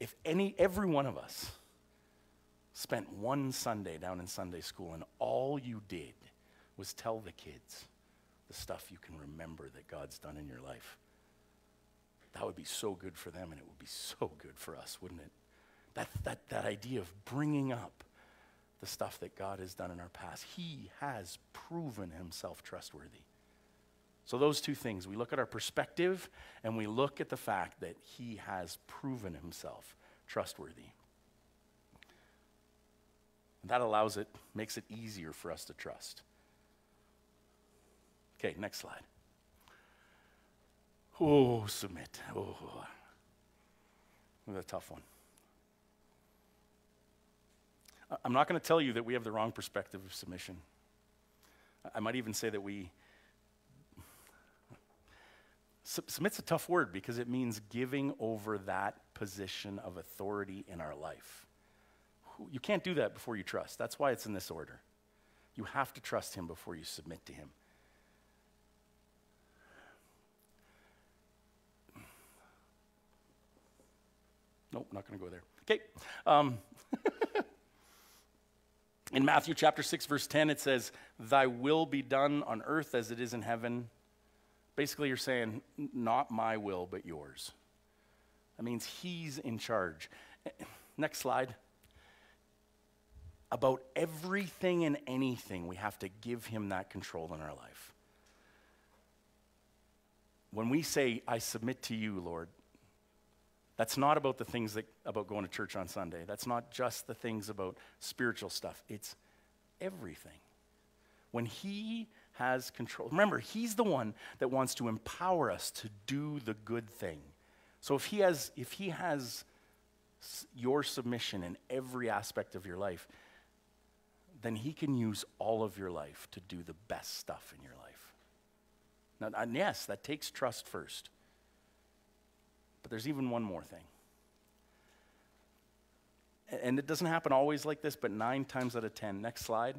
if any, every one of us spent one Sunday down in Sunday school and all you did was tell the kids the stuff you can remember that God's done in your life, that would be so good for them and it would be so good for us, wouldn't it? That, that, that idea of bringing up the stuff that God has done in our past. He has proven himself trustworthy. So, those two things we look at our perspective and we look at the fact that he has proven himself trustworthy. And that allows it, makes it easier for us to trust. Okay, next slide. Oh, submit. Oh, a tough one. I'm not going to tell you that we have the wrong perspective of submission. I might even say that we. Submit's a tough word because it means giving over that position of authority in our life. You can't do that before you trust. That's why it's in this order. You have to trust Him before you submit to Him. Nope, not going to go there. Okay. Um, in Matthew chapter 6, verse 10, it says, Thy will be done on earth as it is in heaven. Basically, you're saying, Not my will, but yours. That means He's in charge. Eh, next slide. About everything and anything, we have to give Him that control in our life. When we say, I submit to you, Lord, that's not about the things that, about going to church on Sunday. That's not just the things about spiritual stuff. It's everything. When He has control. Remember, He's the one that wants to empower us to do the good thing. So if He has, if He has your submission in every aspect of your life, then He can use all of your life to do the best stuff in your life. Now, and yes, that takes trust first. But there's even one more thing. And it doesn't happen always like this, but nine times out of ten, next slide.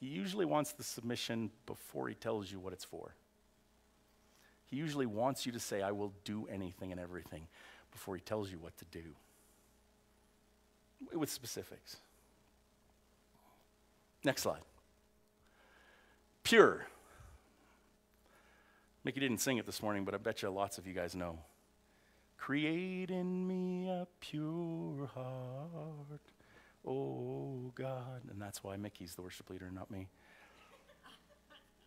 He usually wants the submission before he tells you what it's for. He usually wants you to say, I will do anything and everything before he tells you what to do. With specifics. Next slide. Pure. Mickey didn't sing it this morning, but I bet you lots of you guys know. Create in me a pure heart, oh God. And that's why Mickey's the worship leader, not me.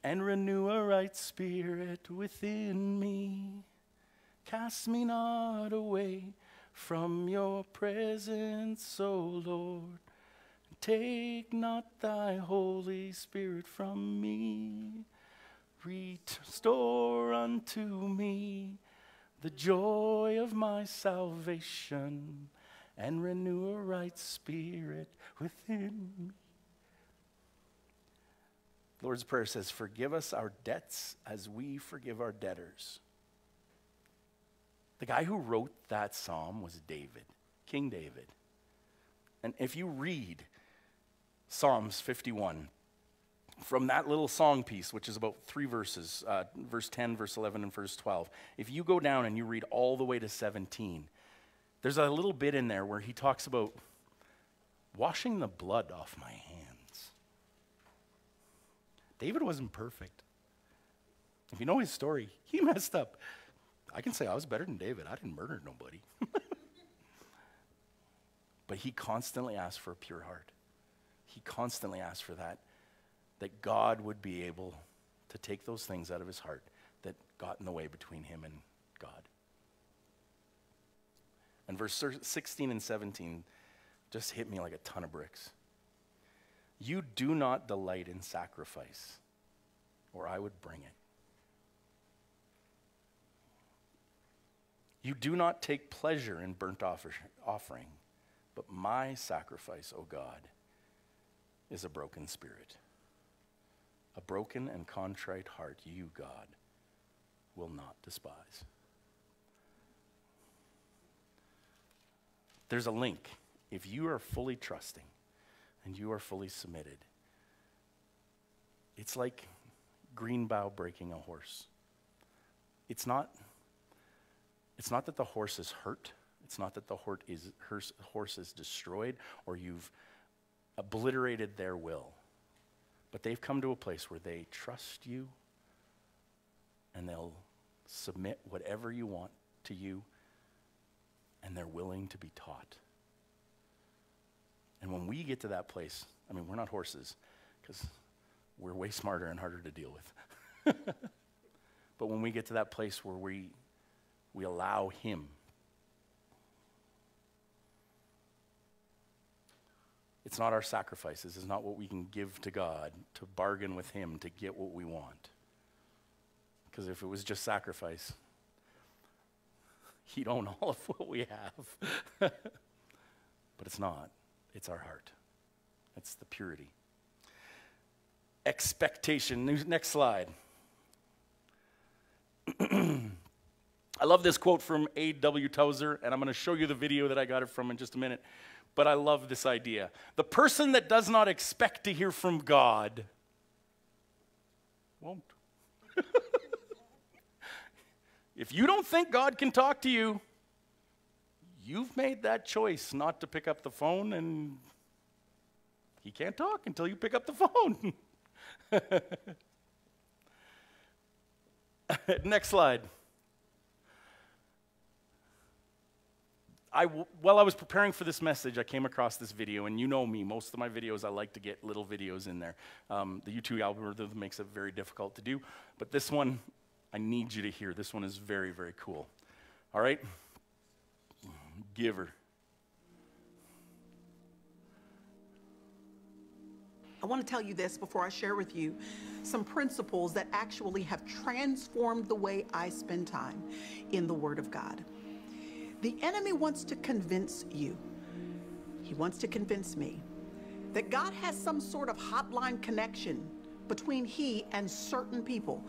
and renew a right spirit within me. Cast me not away from your presence, O Lord. Take not thy Holy Spirit from me. Restore unto me the joy of my salvation and renew a right spirit within me. Lord's Prayer says, Forgive us our debts as we forgive our debtors. The guy who wrote that psalm was David, King David. And if you read Psalms 51, from that little song piece, which is about three verses, uh, verse 10, verse 11, and verse 12, if you go down and you read all the way to 17, there's a little bit in there where he talks about washing the blood off my hands. David wasn't perfect. If you know his story, he messed up. I can say I was better than David. I didn't murder nobody. but he constantly asked for a pure heart. He constantly asked for that that God would be able to take those things out of his heart that got in the way between him and God. And verse 16 and 17 just hit me like a ton of bricks. You do not delight in sacrifice, or I would bring it. You do not take pleasure in burnt offer- offering, but my sacrifice, O God, is a broken spirit. A broken and contrite heart, you, God, will not despise. There's a link. If you are fully trusting and you are fully submitted, it's like green bough breaking a horse. It's not, it's not that the horse is hurt. It's not that the horse is, horse is destroyed or you've obliterated their will. But they've come to a place where they trust you and they'll submit whatever you want to you and they're willing to be taught. And when we get to that place, I mean, we're not horses because we're way smarter and harder to deal with. but when we get to that place where we, we allow Him It's not our sacrifices, it's not what we can give to God to bargain with Him to get what we want. Because if it was just sacrifice, He'd own all of what we have. but it's not, it's our heart. It's the purity. Expectation. Next slide. I love this quote from A.W. Tozer, and I'm going to show you the video that I got it from in just a minute but I love this idea. The person that does not expect to hear from God won't. If you don't think God can talk to you, you've made that choice not to pick up the phone, and He can't talk until you pick up the phone. Next slide. I, while I was preparing for this message, I came across this video, and you know me, most of my videos, I like to get little videos in there. Um, the YouTube algorithm makes it very difficult to do, but this one, I need you to hear. This one is very, very cool. All right? Giver. I want to tell you this before I share with you some principles that actually have transformed the way I spend time in the Word of God. The enemy wants to convince you, he wants to convince me that God has some sort of hotline connection between he and certain people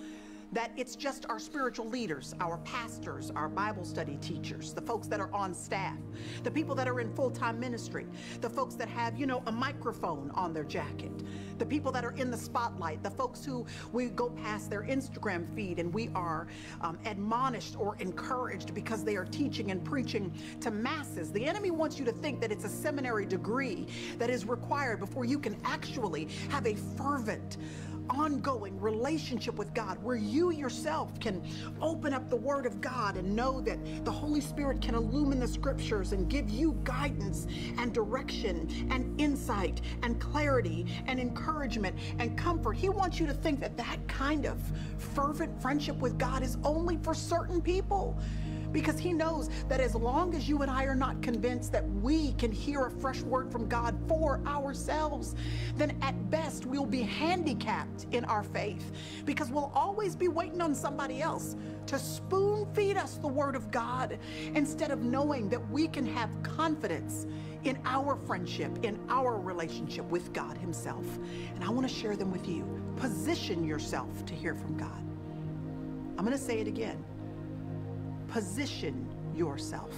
that it's just our spiritual leaders, our pastors, our Bible study teachers, the folks that are on staff, the people that are in full time ministry, the folks that have, you know, a microphone on their jacket, the people that are in the spotlight, the folks who we go past their Instagram feed and we are um, admonished or encouraged because they are teaching and preaching to masses. The enemy wants you to think that it's a seminary degree that is required before you can actually have a fervent, ongoing relationship with God where you yourself can open up the Word of God and know that the Holy Spirit can illumine the scriptures and give you guidance and direction and insight and clarity and encouragement and comfort. He wants you to think that that kind of fervent friendship with God is only for certain people because he knows that as long as you and I are not convinced that we can hear a fresh word from God for ourselves, then at best we'll be handicapped in our faith because we'll always be waiting on somebody else to spoon feed us the word of God instead of knowing that we can have confidence in our friendship, in our relationship with God Himself. And I want to share them with you. Position yourself to hear from God. I'm going to say it again position yourself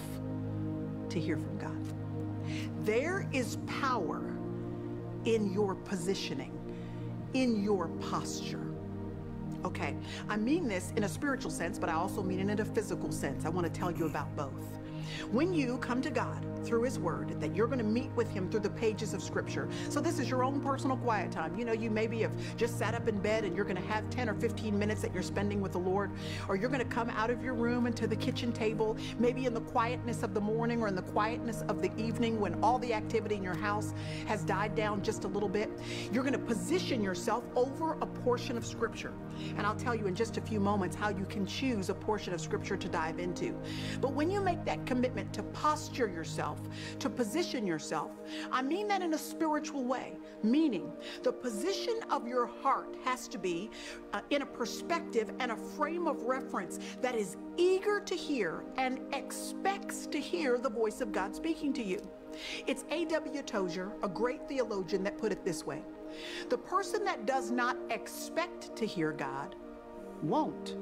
to hear from God. There is power in your positioning, in your posture. Okay, I mean this in a spiritual sense, but I also mean it in a physical sense. I want to tell you about both. When you come to God through His Word, that you're going to meet with Him through the pages of Scripture. So this is your own personal quiet time. You know, you maybe have just sat up in bed and you're going to have 10 or 15 minutes that you're spending with the Lord, or you're going to come out of your room into the kitchen table, maybe in the quietness of the morning or in the quietness of the evening when all the activity in your house has died down just a little bit. You're going to position yourself over a portion of Scripture. And I'll tell you in just a few moments how you can choose a portion of Scripture to dive into. But when you make that commitment to posture yourself, to position yourself. I mean that in a spiritual way, meaning the position of your heart has to be uh, in a perspective and a frame of reference that is eager to hear and expects to hear the voice of God speaking to you. It's A.W. Tozer, a great theologian, that put it this way The person that does not expect to hear God won't.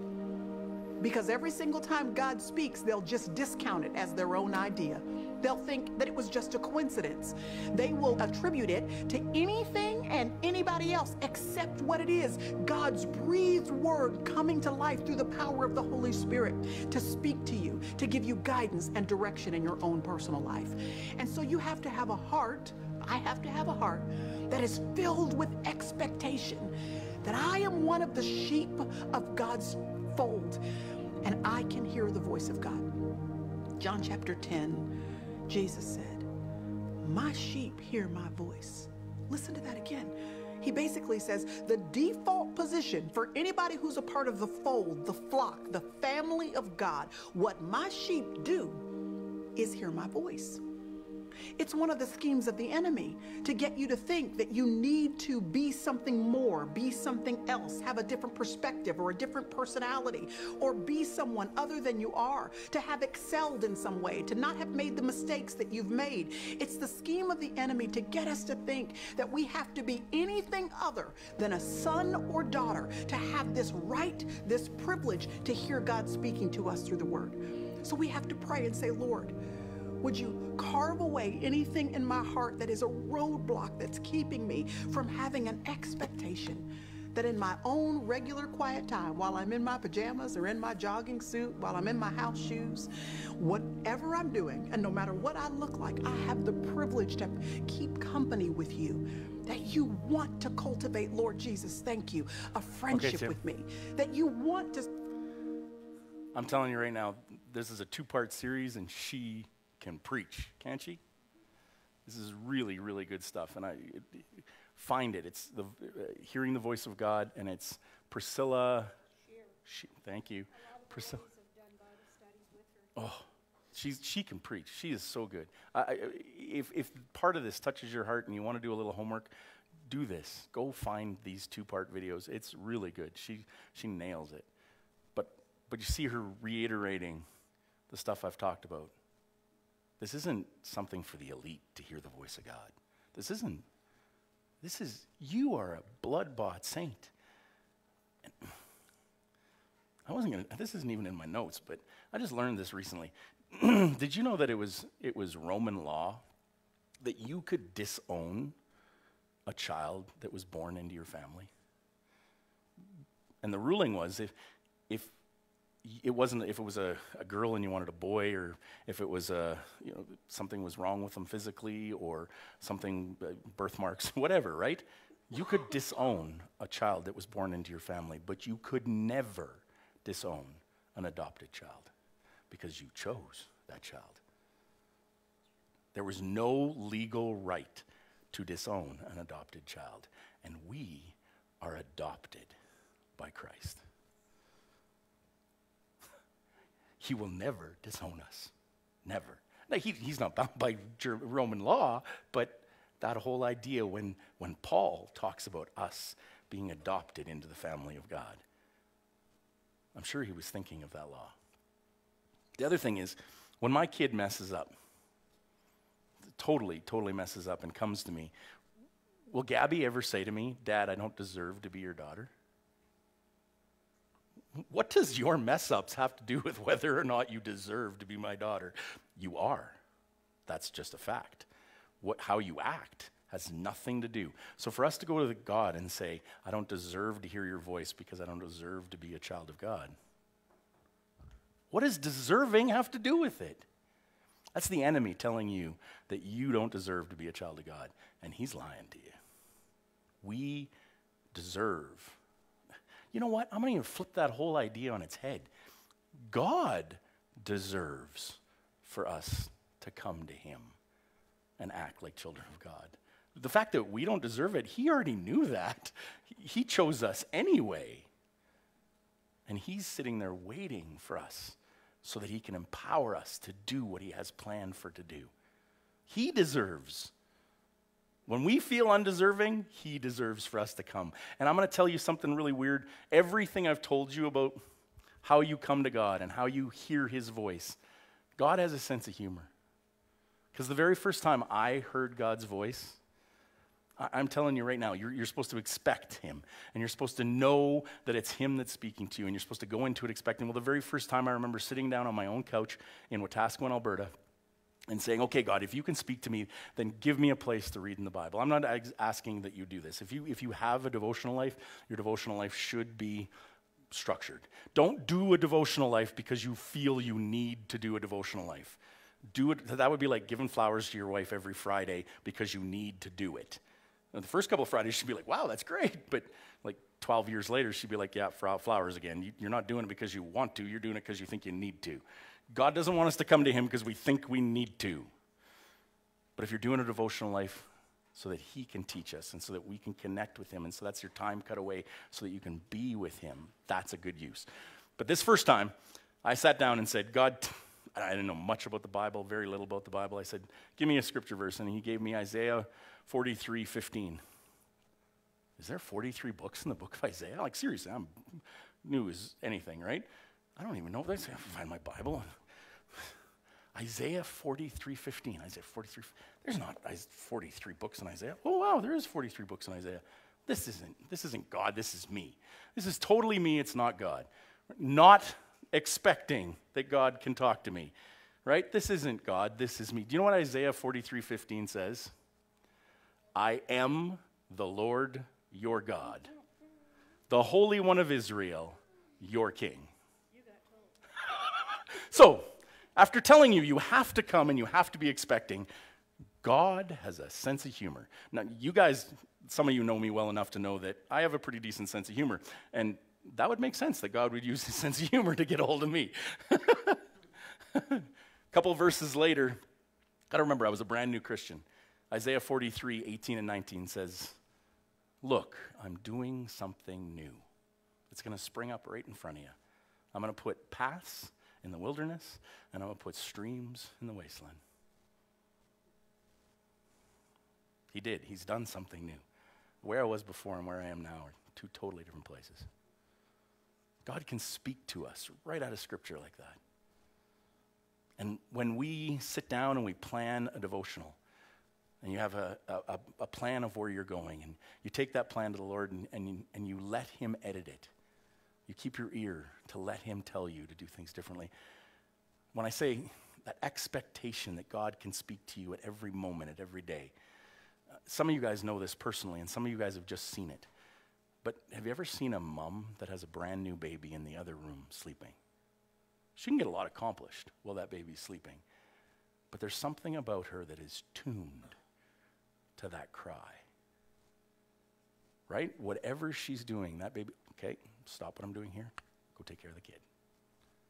Because every single time God speaks, they'll just discount it as their own idea. They'll think that it was just a coincidence. They will attribute it to anything and anybody else except what it is God's breathed word coming to life through the power of the Holy Spirit to speak to you, to give you guidance and direction in your own personal life. And so you have to have a heart, I have to have a heart that is filled with expectation that I am one of the sheep of God's fold and I can hear the voice of God. John chapter 10, Jesus said, My sheep hear my voice. Listen to that again. He basically says the default position for anybody who's a part of the fold, the flock, the family of God, what my sheep do is hear my voice. It's one of the schemes of the enemy to get you to think that you need to be something more, be something else, have a different perspective or a different personality, or be someone other than you are, to have excelled in some way, to not have made the mistakes that you've made. It's the scheme of the enemy to get us to think that we have to be anything other than a son or daughter to have this right, this privilege to hear God speaking to us through the word. So we have to pray and say, Lord, would you carve away anything in my heart that is a roadblock that's keeping me from having an expectation that in my own regular quiet time, while I'm in my pajamas or in my jogging suit, while I'm in my house shoes, whatever I'm doing, and no matter what I look like, I have the privilege to keep company with you. That you want to cultivate, Lord Jesus, thank you, a friendship Tim. with me. That you want to. I'm telling you right now, this is a two part series, and she can preach, can't she? This is really, really good stuff, and I it, find it. It's the uh, hearing the voice of God, and it's Priscilla. She, thank you, Priscilla. Oh, she's she can preach. She is so good. I, if if part of this touches your heart and you want to do a little homework, do this. Go find these two part videos. It's really good. She, she nails it. But, but you see her reiterating the stuff I've talked about. This isn't something for the elite to hear the voice of God. This isn't, this is, you are a blood bought saint. And I wasn't going to, this isn't even in my notes, but I just learned this recently. Did you know that it was, it was Roman law that you could disown a child that was born into your family? And the ruling was if, if it wasn't if it was a, a girl and you wanted a boy or if it was a you know something was wrong with them physically or something uh, birthmarks whatever right? You could disown a child that was born into your family but you could never disown an adopted child because you chose that child. There was no legal right to disown an adopted child and we are adopted by Christ he will never disown us. Never. Now, he, he's not bound by Roman law, but that whole idea when, when Paul talks about us being adopted into the family of God, I'm sure he was thinking of that law. The other thing is, when my kid messes up, totally, totally messes up and comes to me, will Gabby ever say to me, Dad, I don't deserve to be your daughter? What does your mess ups have to do with whether or not you deserve to be my daughter? You are. That's just a fact. What, how you act has nothing to do. So for us to go to God and say, I don't deserve to hear your voice because I don't deserve to be a child of God, what does deserving have to do with it? That's the enemy telling you that you don't deserve to be a child of God, and he's lying to you. We deserve you know what? I'm going to even flip that whole idea on its head. God deserves for us to come to Him and act like children of God. The fact that we don't deserve it, He already knew that. He chose us anyway. And He's sitting there waiting for us so that He can empower us to do what He has planned for to do. He deserves when we feel undeserving, He deserves for us to come. And I'm going to tell you something really weird. Everything I've told you about how you come to God and how you hear His voice, God has a sense of humor. Because the very first time I heard God's voice, I- am telling you right now, you're, you're supposed to expect Him. And you're supposed to know that it's Him that's speaking to you. And you're supposed to go into it expecting. Well, the very first time I remember sitting down on my own couch in Wetaskiwin, Alberta, and saying, okay, God, if you can speak to me, then give me a place to read in the Bible. I'm not asking that you do this. If you, if you have a devotional life, your devotional life should be structured. Don't do a devotional life because you feel you need to do a devotional life. Do it, that would be like giving flowers to your wife every Friday because you need to do it. Now, the first couple of Fridays, she'd be like, wow, that's great. But like 12 years later, she'd be like, yeah, flowers again. You're not doing it because you want to, you're doing it because you think you need to. God doesn't want us to come to Him because we think we need to. But if you're doing a devotional life so that He can teach us and so that we can connect with Him, and so that's your time cut away so that you can be with Him, that's a good use. But this first time, I sat down and said, God, I didn't know much about the Bible, very little about the Bible. I said, Give me a scripture verse. And He gave me Isaiah 43 15. Is there 43 books in the book of Isaiah? Like, seriously, I'm new as anything, right? I don't even know if I can find my Bible. Isaiah 43, 15. Isaiah 43. There's not 43 books in Isaiah. Oh, wow, there is 43 books in Isaiah. This isn't, this isn't God, this is me. This is totally me, it's not God. Not expecting that God can talk to me. Right? This isn't God, this is me. Do you know what Isaiah 43, 15 says? I am the Lord your God, the Holy One of Israel, your King. So, after telling you you have to come and you have to be expecting, God has a sense of humor. Now, you guys, some of you know me well enough to know that I have a pretty decent sense of humor. And that would make sense that God would use his sense of humor to get a hold of me. a couple verses later, got to remember, I was a brand new Christian. Isaiah 43, 18 and 19 says, Look, I'm doing something new. It's going to spring up right in front of you. I'm going to put paths in the wilderness, and I'm going to put streams in the wasteland. He did. He's done something new. where I was before and where I am now are two totally different places. God can speak to us right out of Scripture like that. And when we sit down and we plan a devotional, and you have a, a, a, plan of where you're going, and you take that plan to the Lord and, and, you, and you let Him edit it, you keep your ear to let Him tell you to do things differently. When I say that expectation that God can speak to you at every moment, at every day, uh, some of you guys know this personally, and some of you guys have just seen it. But have you ever seen a mom that has a brand new baby in the other room sleeping? She can get a lot accomplished while that baby's sleeping. But there's something about her that is tuned to that cry. Right? Whatever she's doing, that baby, okay, stop what I'm doing here. Go take care of the kid.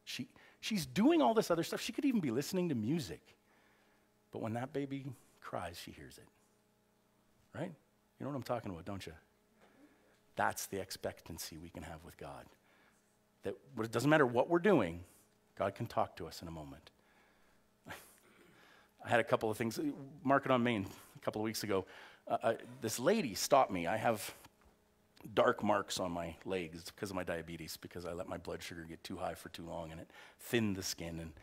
She, she's doing all this other stuff. She could even be listening to music. But when that baby cries, she hears it. Right? You know what I'm talking about, don't you? That's the expectancy we can have with God. That it doesn't matter what we're doing, God can talk to us in a moment. I had a couple of things. Market on Main a couple of weeks ago. Uh, uh, this lady stopped me. I have dark marks on my legs because of my diabetes, because I let my blood sugar get too high for too long and it thinned the skin. And,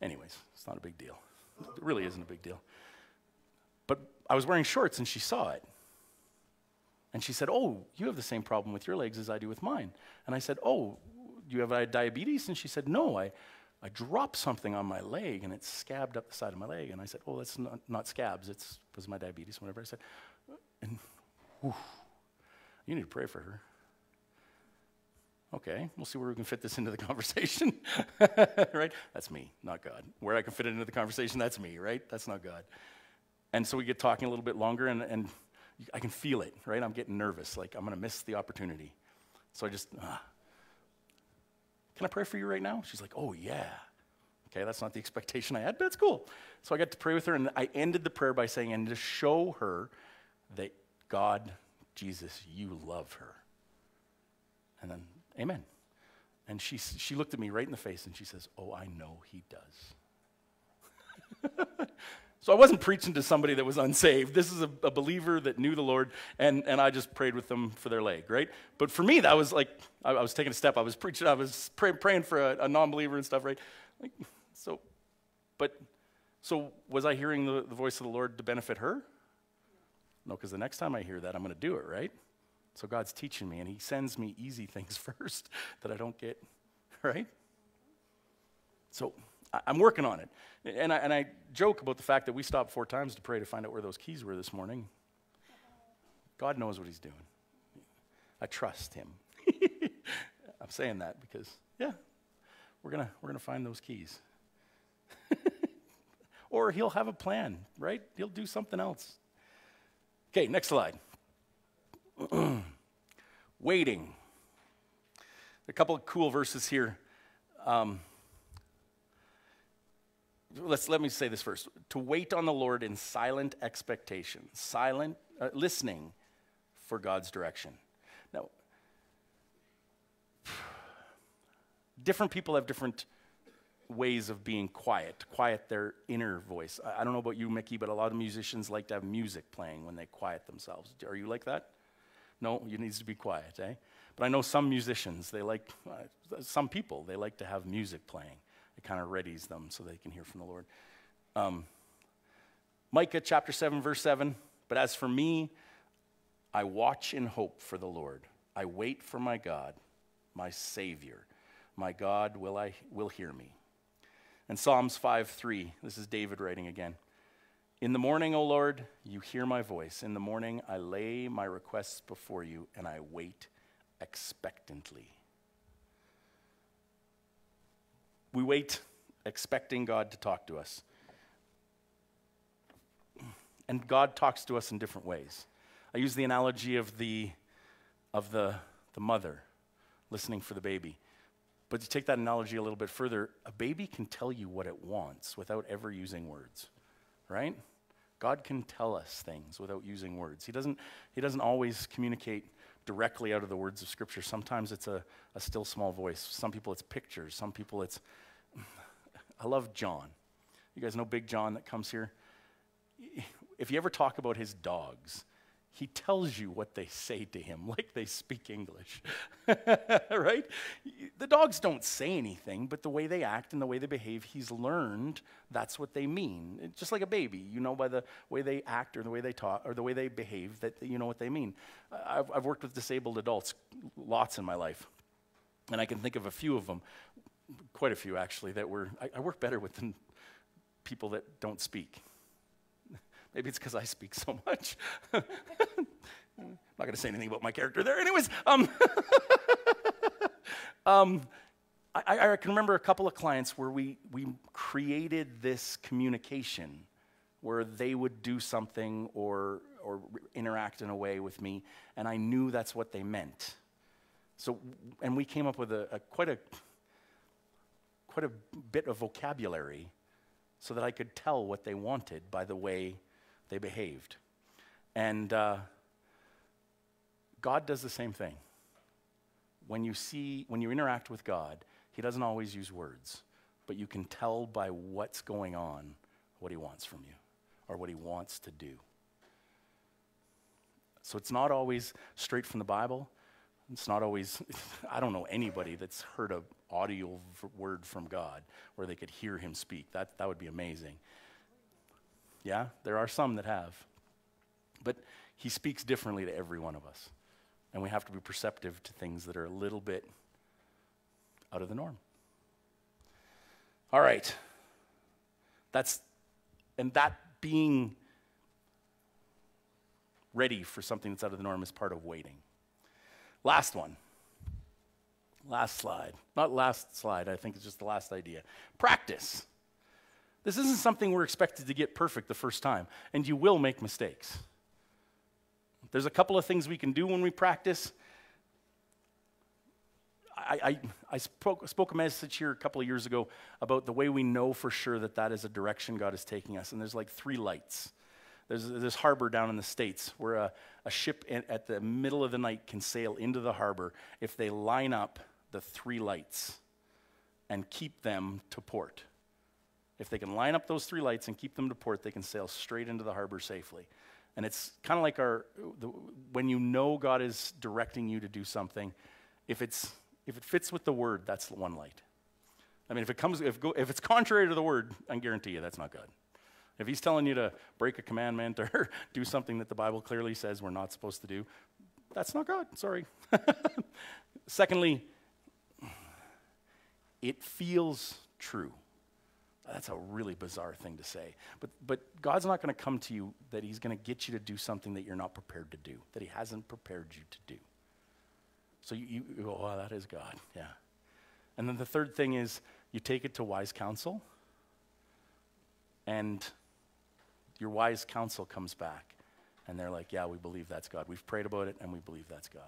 anyways, it's not a big deal. It really isn't a big deal. But I was wearing shorts and she saw it. And she said, Oh, you have the same problem with your legs as I do with mine. And I said, Oh, you have diabetes? And she said, No, I, I dropped something on my leg and it scabbed up the side of my leg. And I said, Oh, that's not, not scabs, it's was my diabetes, whatever. I said, and whew, you need to pray for her. Okay, we'll see where we can fit this into the conversation. right? That's me, not God. Where I can fit it into the conversation, that's me, right? That's not God. And so we get talking a little bit longer, and, and I can feel it, right? I'm getting nervous, like I'm going to miss the opportunity. So I just, ah. Can I pray for you right now? She's like, Oh, yeah. Okay, that's not the expectation I had, but it's cool. So I got to pray with her, and I ended the prayer by saying, and to show her that God Jesus, you love her. And then, Amen. And she, she looked at me right in the face and she says, Oh, I know he does. so I wasn't preaching to somebody that was unsaved. This is a, a, believer that knew the Lord, and, and I just prayed with them for their leg, right? But for me, that was like, I, I was taking a step. I was preaching, I was pray, praying for a, a non believer and stuff, right? Like, so, but, so was I hearing the, the voice of the Lord to benefit her? No, because the next time I hear that, I'm going to do it, right? So God's teaching me, and He sends me easy things first that I don't get, right? So I, am working on it. And I, and I joke about the fact that we stopped four times to pray to find out where those keys were this morning. God knows what He's doing. I trust Him. I'm saying that because, yeah, we're going to we're going to find those keys. or He'll have a plan, right? He'll do something else. Okay, next slide. Waiting. A couple of cool verses here. Um, let's let me say this first. To wait on the Lord in silent expectation, silent uh, listening for God's direction. Now, different people have different ways of being quiet, quiet their inner voice. I, I don't know about you, Mickey, but a lot of musicians like to have music playing when they quiet themselves. Are you like that? No, you need to be quiet, eh? But I know some musicians, they like, uh, some people, they like to have music playing. It kind of readies them so they can hear from the Lord. Um, Micah chapter 7, verse 7. But as for me, I watch in hope for the Lord. I wait for my God, my Savior. My God will, I, will hear me. And Psalms 5 3, this is David writing again. In the morning, O Lord, you hear my voice. In the morning, I lay my requests before you and I wait expectantly. We wait expecting God to talk to us. And God talks to us in different ways. I use the analogy of the, of the, the mother listening for the baby. But to take that analogy a little bit further, a baby can tell you what it wants without ever using words, right? God can tell us things without using words. He doesn't, he doesn't always communicate directly out of the words of Scripture. Sometimes it's a, a still small voice. Some people it's pictures. Some people it's. I love John. You guys know Big John that comes here? If you ever talk about his dogs, he tells you what they say to him like they speak English. right? The dogs don't say anything, but the way they act and the way they behave, he's learned that's what they mean. It's just like a baby, you know by the way they act or the way they talk or the way they behave that you know what they mean. I've, I've worked with disabled adults lots in my life, and I can think of a few of them, quite a few actually, that were, I, I work better with than people that don't speak. Maybe it's because I speak so much. I'm not going to say anything about my character there. Anyways, um, um, I, I, can remember a couple of clients where we, we created this communication where they would do something or, or interact in a way with me, and I knew that's what they meant. So, and we came up with a, a quite a quite a bit of vocabulary so that I could tell what they wanted by the way they behaved. And uh, God does the same thing. When you see, when you interact with God, He doesn't always use words, but you can tell by what's going on what He wants from you or what He wants to do. So it's not always straight from the Bible. It's not always, I don't know anybody that's heard an audio word from God where they could hear Him speak. That, that would be amazing. Yeah, there are some that have. But he speaks differently to every one of us. And we have to be perceptive to things that are a little bit out of the norm. All right. That's, and that being ready for something that's out of the norm is part of waiting. Last one. Last slide. Not last slide, I think it's just the last idea. Practice. This isn't something we're expected to get perfect the first time, and you will make mistakes. There's a couple of things we can do when we practice. I, I, I spoke, spoke, a message here a couple of years ago about the way we know for sure that that is a direction God is taking us. And there's like three lights. There's this harbor down in the States where a, a ship in, at the middle of the night can sail into the harbor if they line up the three lights and keep them to port. If they can line up those three lights and keep them to port, they can sail straight into the harbor safely. And it's kind of like our, the, when you know God is directing you to do something, if, it's, if it fits with the word, that's the one light. I mean, if, it comes, if, go, if it's contrary to the word, I guarantee you that's not good. If he's telling you to break a commandment or do something that the Bible clearly says we're not supposed to do, that's not God. Sorry. Secondly, it feels true. That's a really bizarre thing to say. But, but God's not going to come to you that He's going to get you to do something that you're not prepared to do, that He hasn't prepared you to do. So you, you go, oh, that is God. Yeah. And then the third thing is you take it to wise counsel, and your wise counsel comes back, and they're like, yeah, we believe that's God. We've prayed about it, and we believe that's God.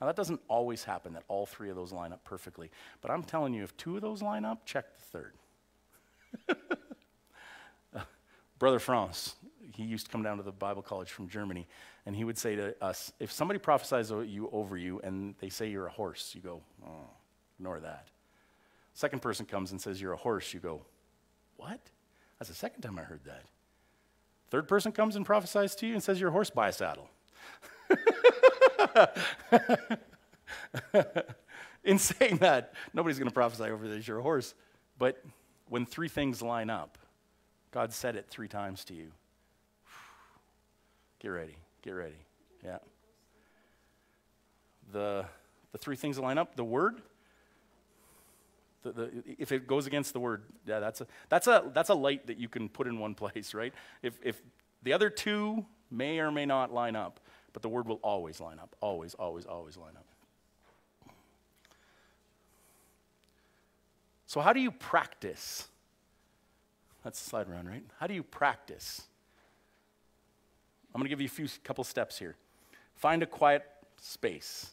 Now, that doesn't always happen that all three of those line up perfectly, but I'm telling you, if two of those line up, check the third. Brother Franz, he used to come down to the Bible college from Germany, and he would say to us, if somebody prophesies you over you and they say you're a horse, you go, oh, ignore that. Second person comes and says you're a horse, you go, what? That's the second time I heard that. Third person comes and prophesies to you and says you're a horse, buy a saddle. In saying that, nobody's going to prophesy over that you're a horse, but when three things line up, God said it three times to you. Get ready. Get ready. Yeah. The, the three things that line up the word, the, the, if it goes against the word, yeah, that's a, that's, a, that's a light that you can put in one place, right? If, if the other two may or may not line up, but the word will always line up. Always, always, always line up. So, how do you practice? That's the slide around, right? How do you practice? I'm going to give you a few couple steps here. Find a quiet space.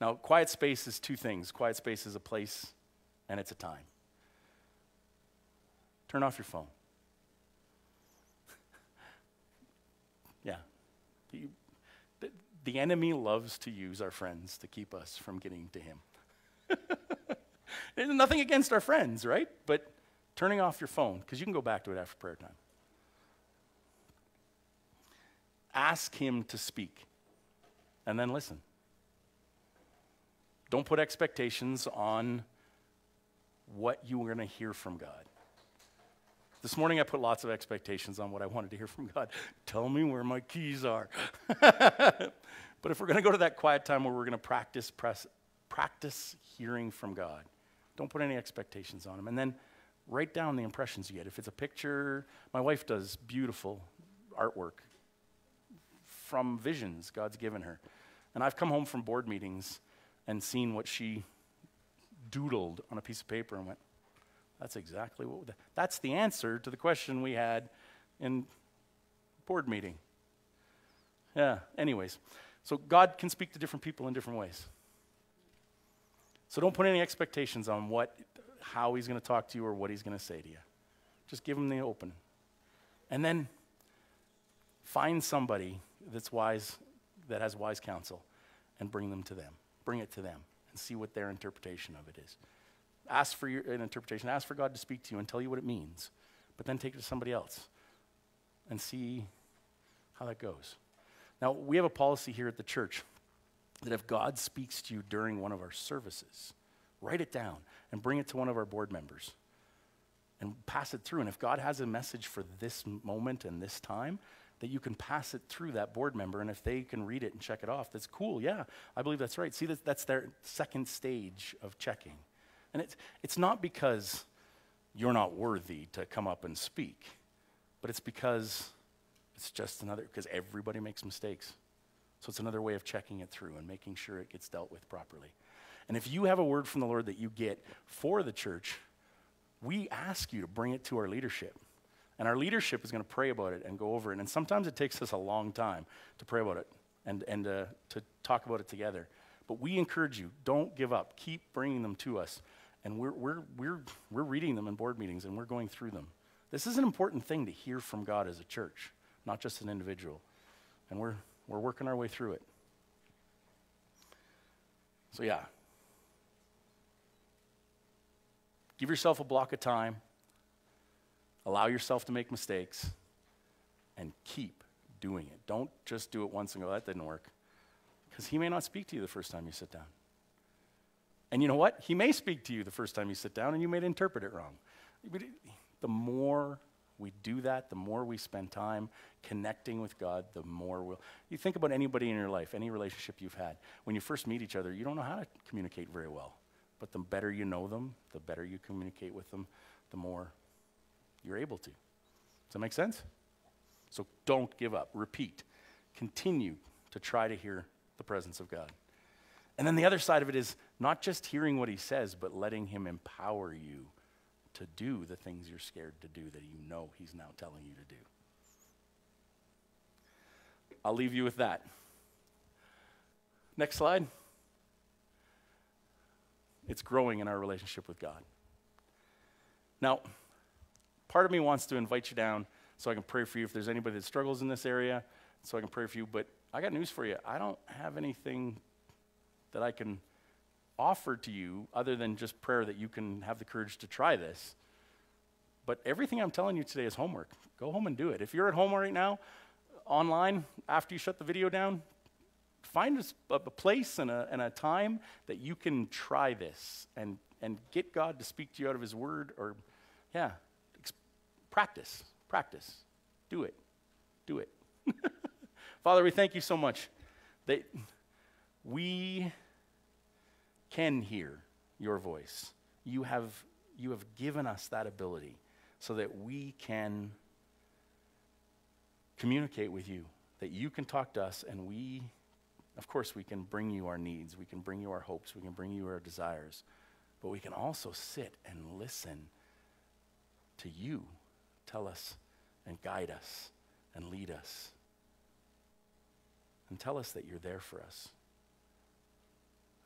Now, quiet space is two things. Quiet space is a place and it's a time. Turn off your phone. yeah. You, the, the enemy loves to use our friends to keep us from getting to him. There's nothing against our friends, right? But turning off your phone, because you can go back to it after prayer time. Ask Him to speak and then listen. Don't put expectations on what you are going to hear from God. This morning I put lots of expectations on what I wanted to hear from God. Tell me where my keys are. but if we're going to go to that quiet time where we're going to practice press, practice hearing from God, don't put any expectations on them. And then write down the impressions you get. If it's a picture, my wife does beautiful artwork from visions God's given her. And I've come home from board meetings and seen what she doodled on a piece of paper and went, that's exactly what, that's the answer to the question we had in board meeting. Yeah, anyways. So God can speak to different people in different ways. So don't put any expectations on what, how he's going to talk to you or what he's going to say to you. Just give him the open. And then find somebody that's wise, that has wise counsel, and bring them to them. Bring it to them and see what their interpretation of it is. Ask for your, an interpretation. Ask for God to speak to you and tell you what it means. But then take it to somebody else and see how that goes. Now, we have a policy here at the church that if God speaks to you during one of our services, write it down and bring it to one of our board members and pass it through. And if God has a message for this moment and this time, that you can pass it through that board member. And if they can read it and check it off, that's cool. Yeah, I believe that's right. See, that, that's their second stage of checking. And it's, it's not because you're not worthy to come up and speak, but it's because it's just another, because everybody makes mistakes. So it's another way of checking it through and making sure it gets dealt with properly. And if you have a word from the Lord that you get for the church, we ask you to bring it to our leadership. And our leadership is going to pray about it and go over it. And sometimes it takes us a long time to pray about it and, and uh, to talk about it together. But we encourage you, don't give up. Keep bringing them to us and we're, we're, we're, we're reading them in board meetings and we're going through them. This is an important thing to hear from God as a church, not just an individual. And we're, we're working our way through it. So, yeah. Give yourself a block of time, allow yourself to make mistakes, and keep doing it. Don't just do it once and go, that didn't work. Because He may not speak to you the first time you sit down. And you know what? He may speak to you the first time you sit down and you may interpret it wrong. But the more we do that, the more we spend time connecting with God, the more we'll. You think about anybody in your life, any relationship you've had. When you first meet each other, you don't know how to communicate very well. But the better you know them, the better you communicate with them, the more you're able to. Does that make sense? So don't give up. Repeat. Continue to try to hear the presence of God. And then the other side of it is not just hearing what he says, but letting him empower you to do the things you're scared to do that you know he's now telling you to do. I'll leave you with that. Next slide. It's growing in our relationship with God. Now, part of me wants to invite you down so I can pray for you if there's anybody that struggles in this area, so I can pray for you. But I got news for you. I don't have anything that I can offer to you other than just prayer that you can have the courage to try this. But everything I'm telling you today is homework. Go home and do it. If you're at home right now, online, after you shut the video down, find a, a place and a, and a time that you can try this and, and get God to speak to you out of His Word or, yeah, ex- practice, practice. Do it. Do it. Father, we thank you so much that we can hear your voice. You have, you have given us that ability so that we can communicate with you, that you can talk to us, and we, of course, we can bring you our needs, we can bring you our hopes, we can bring you our desires, but we can also sit and listen to you tell us and guide us and lead us and tell us that you're there for us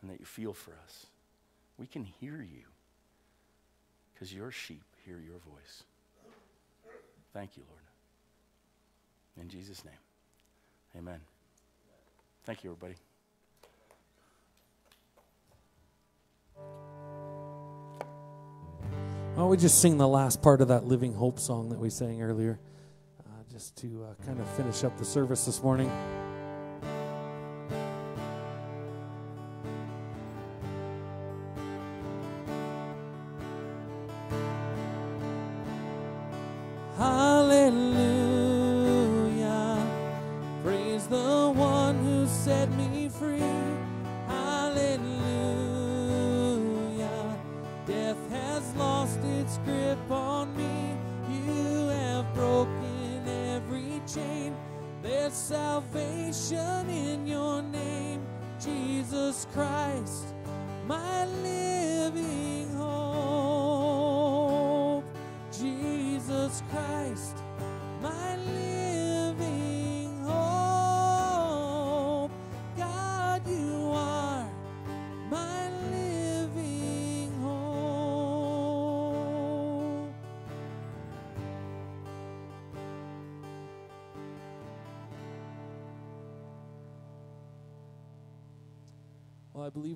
and that you feel for us. We can hear you because your sheep hear your voice. Thank you, Lord. In Jesus' name, amen. Thank you, everybody. Why don't we just sing the last part of that Living Hope song that we sang earlier? Uh, just to uh, kind of finish up the service this morning.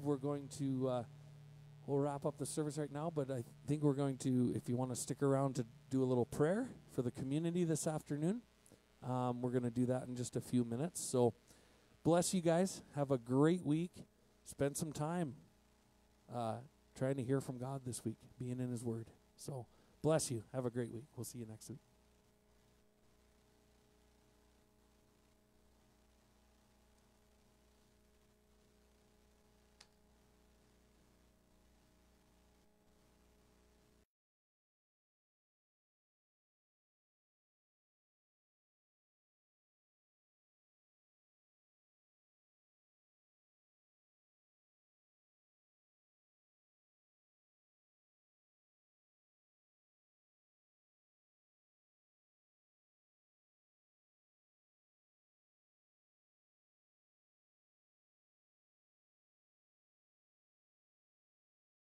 We're going to uh, we'll wrap up the service right now, but I think we're going to, if you want to stick around to do a little prayer for the community this afternoon, um, we're going to do that in just a few minutes. So, bless you guys. Have a great week. Spend some time uh, trying to hear from God this week, being in His Word. So, bless you. Have a great week. We'll see you next week.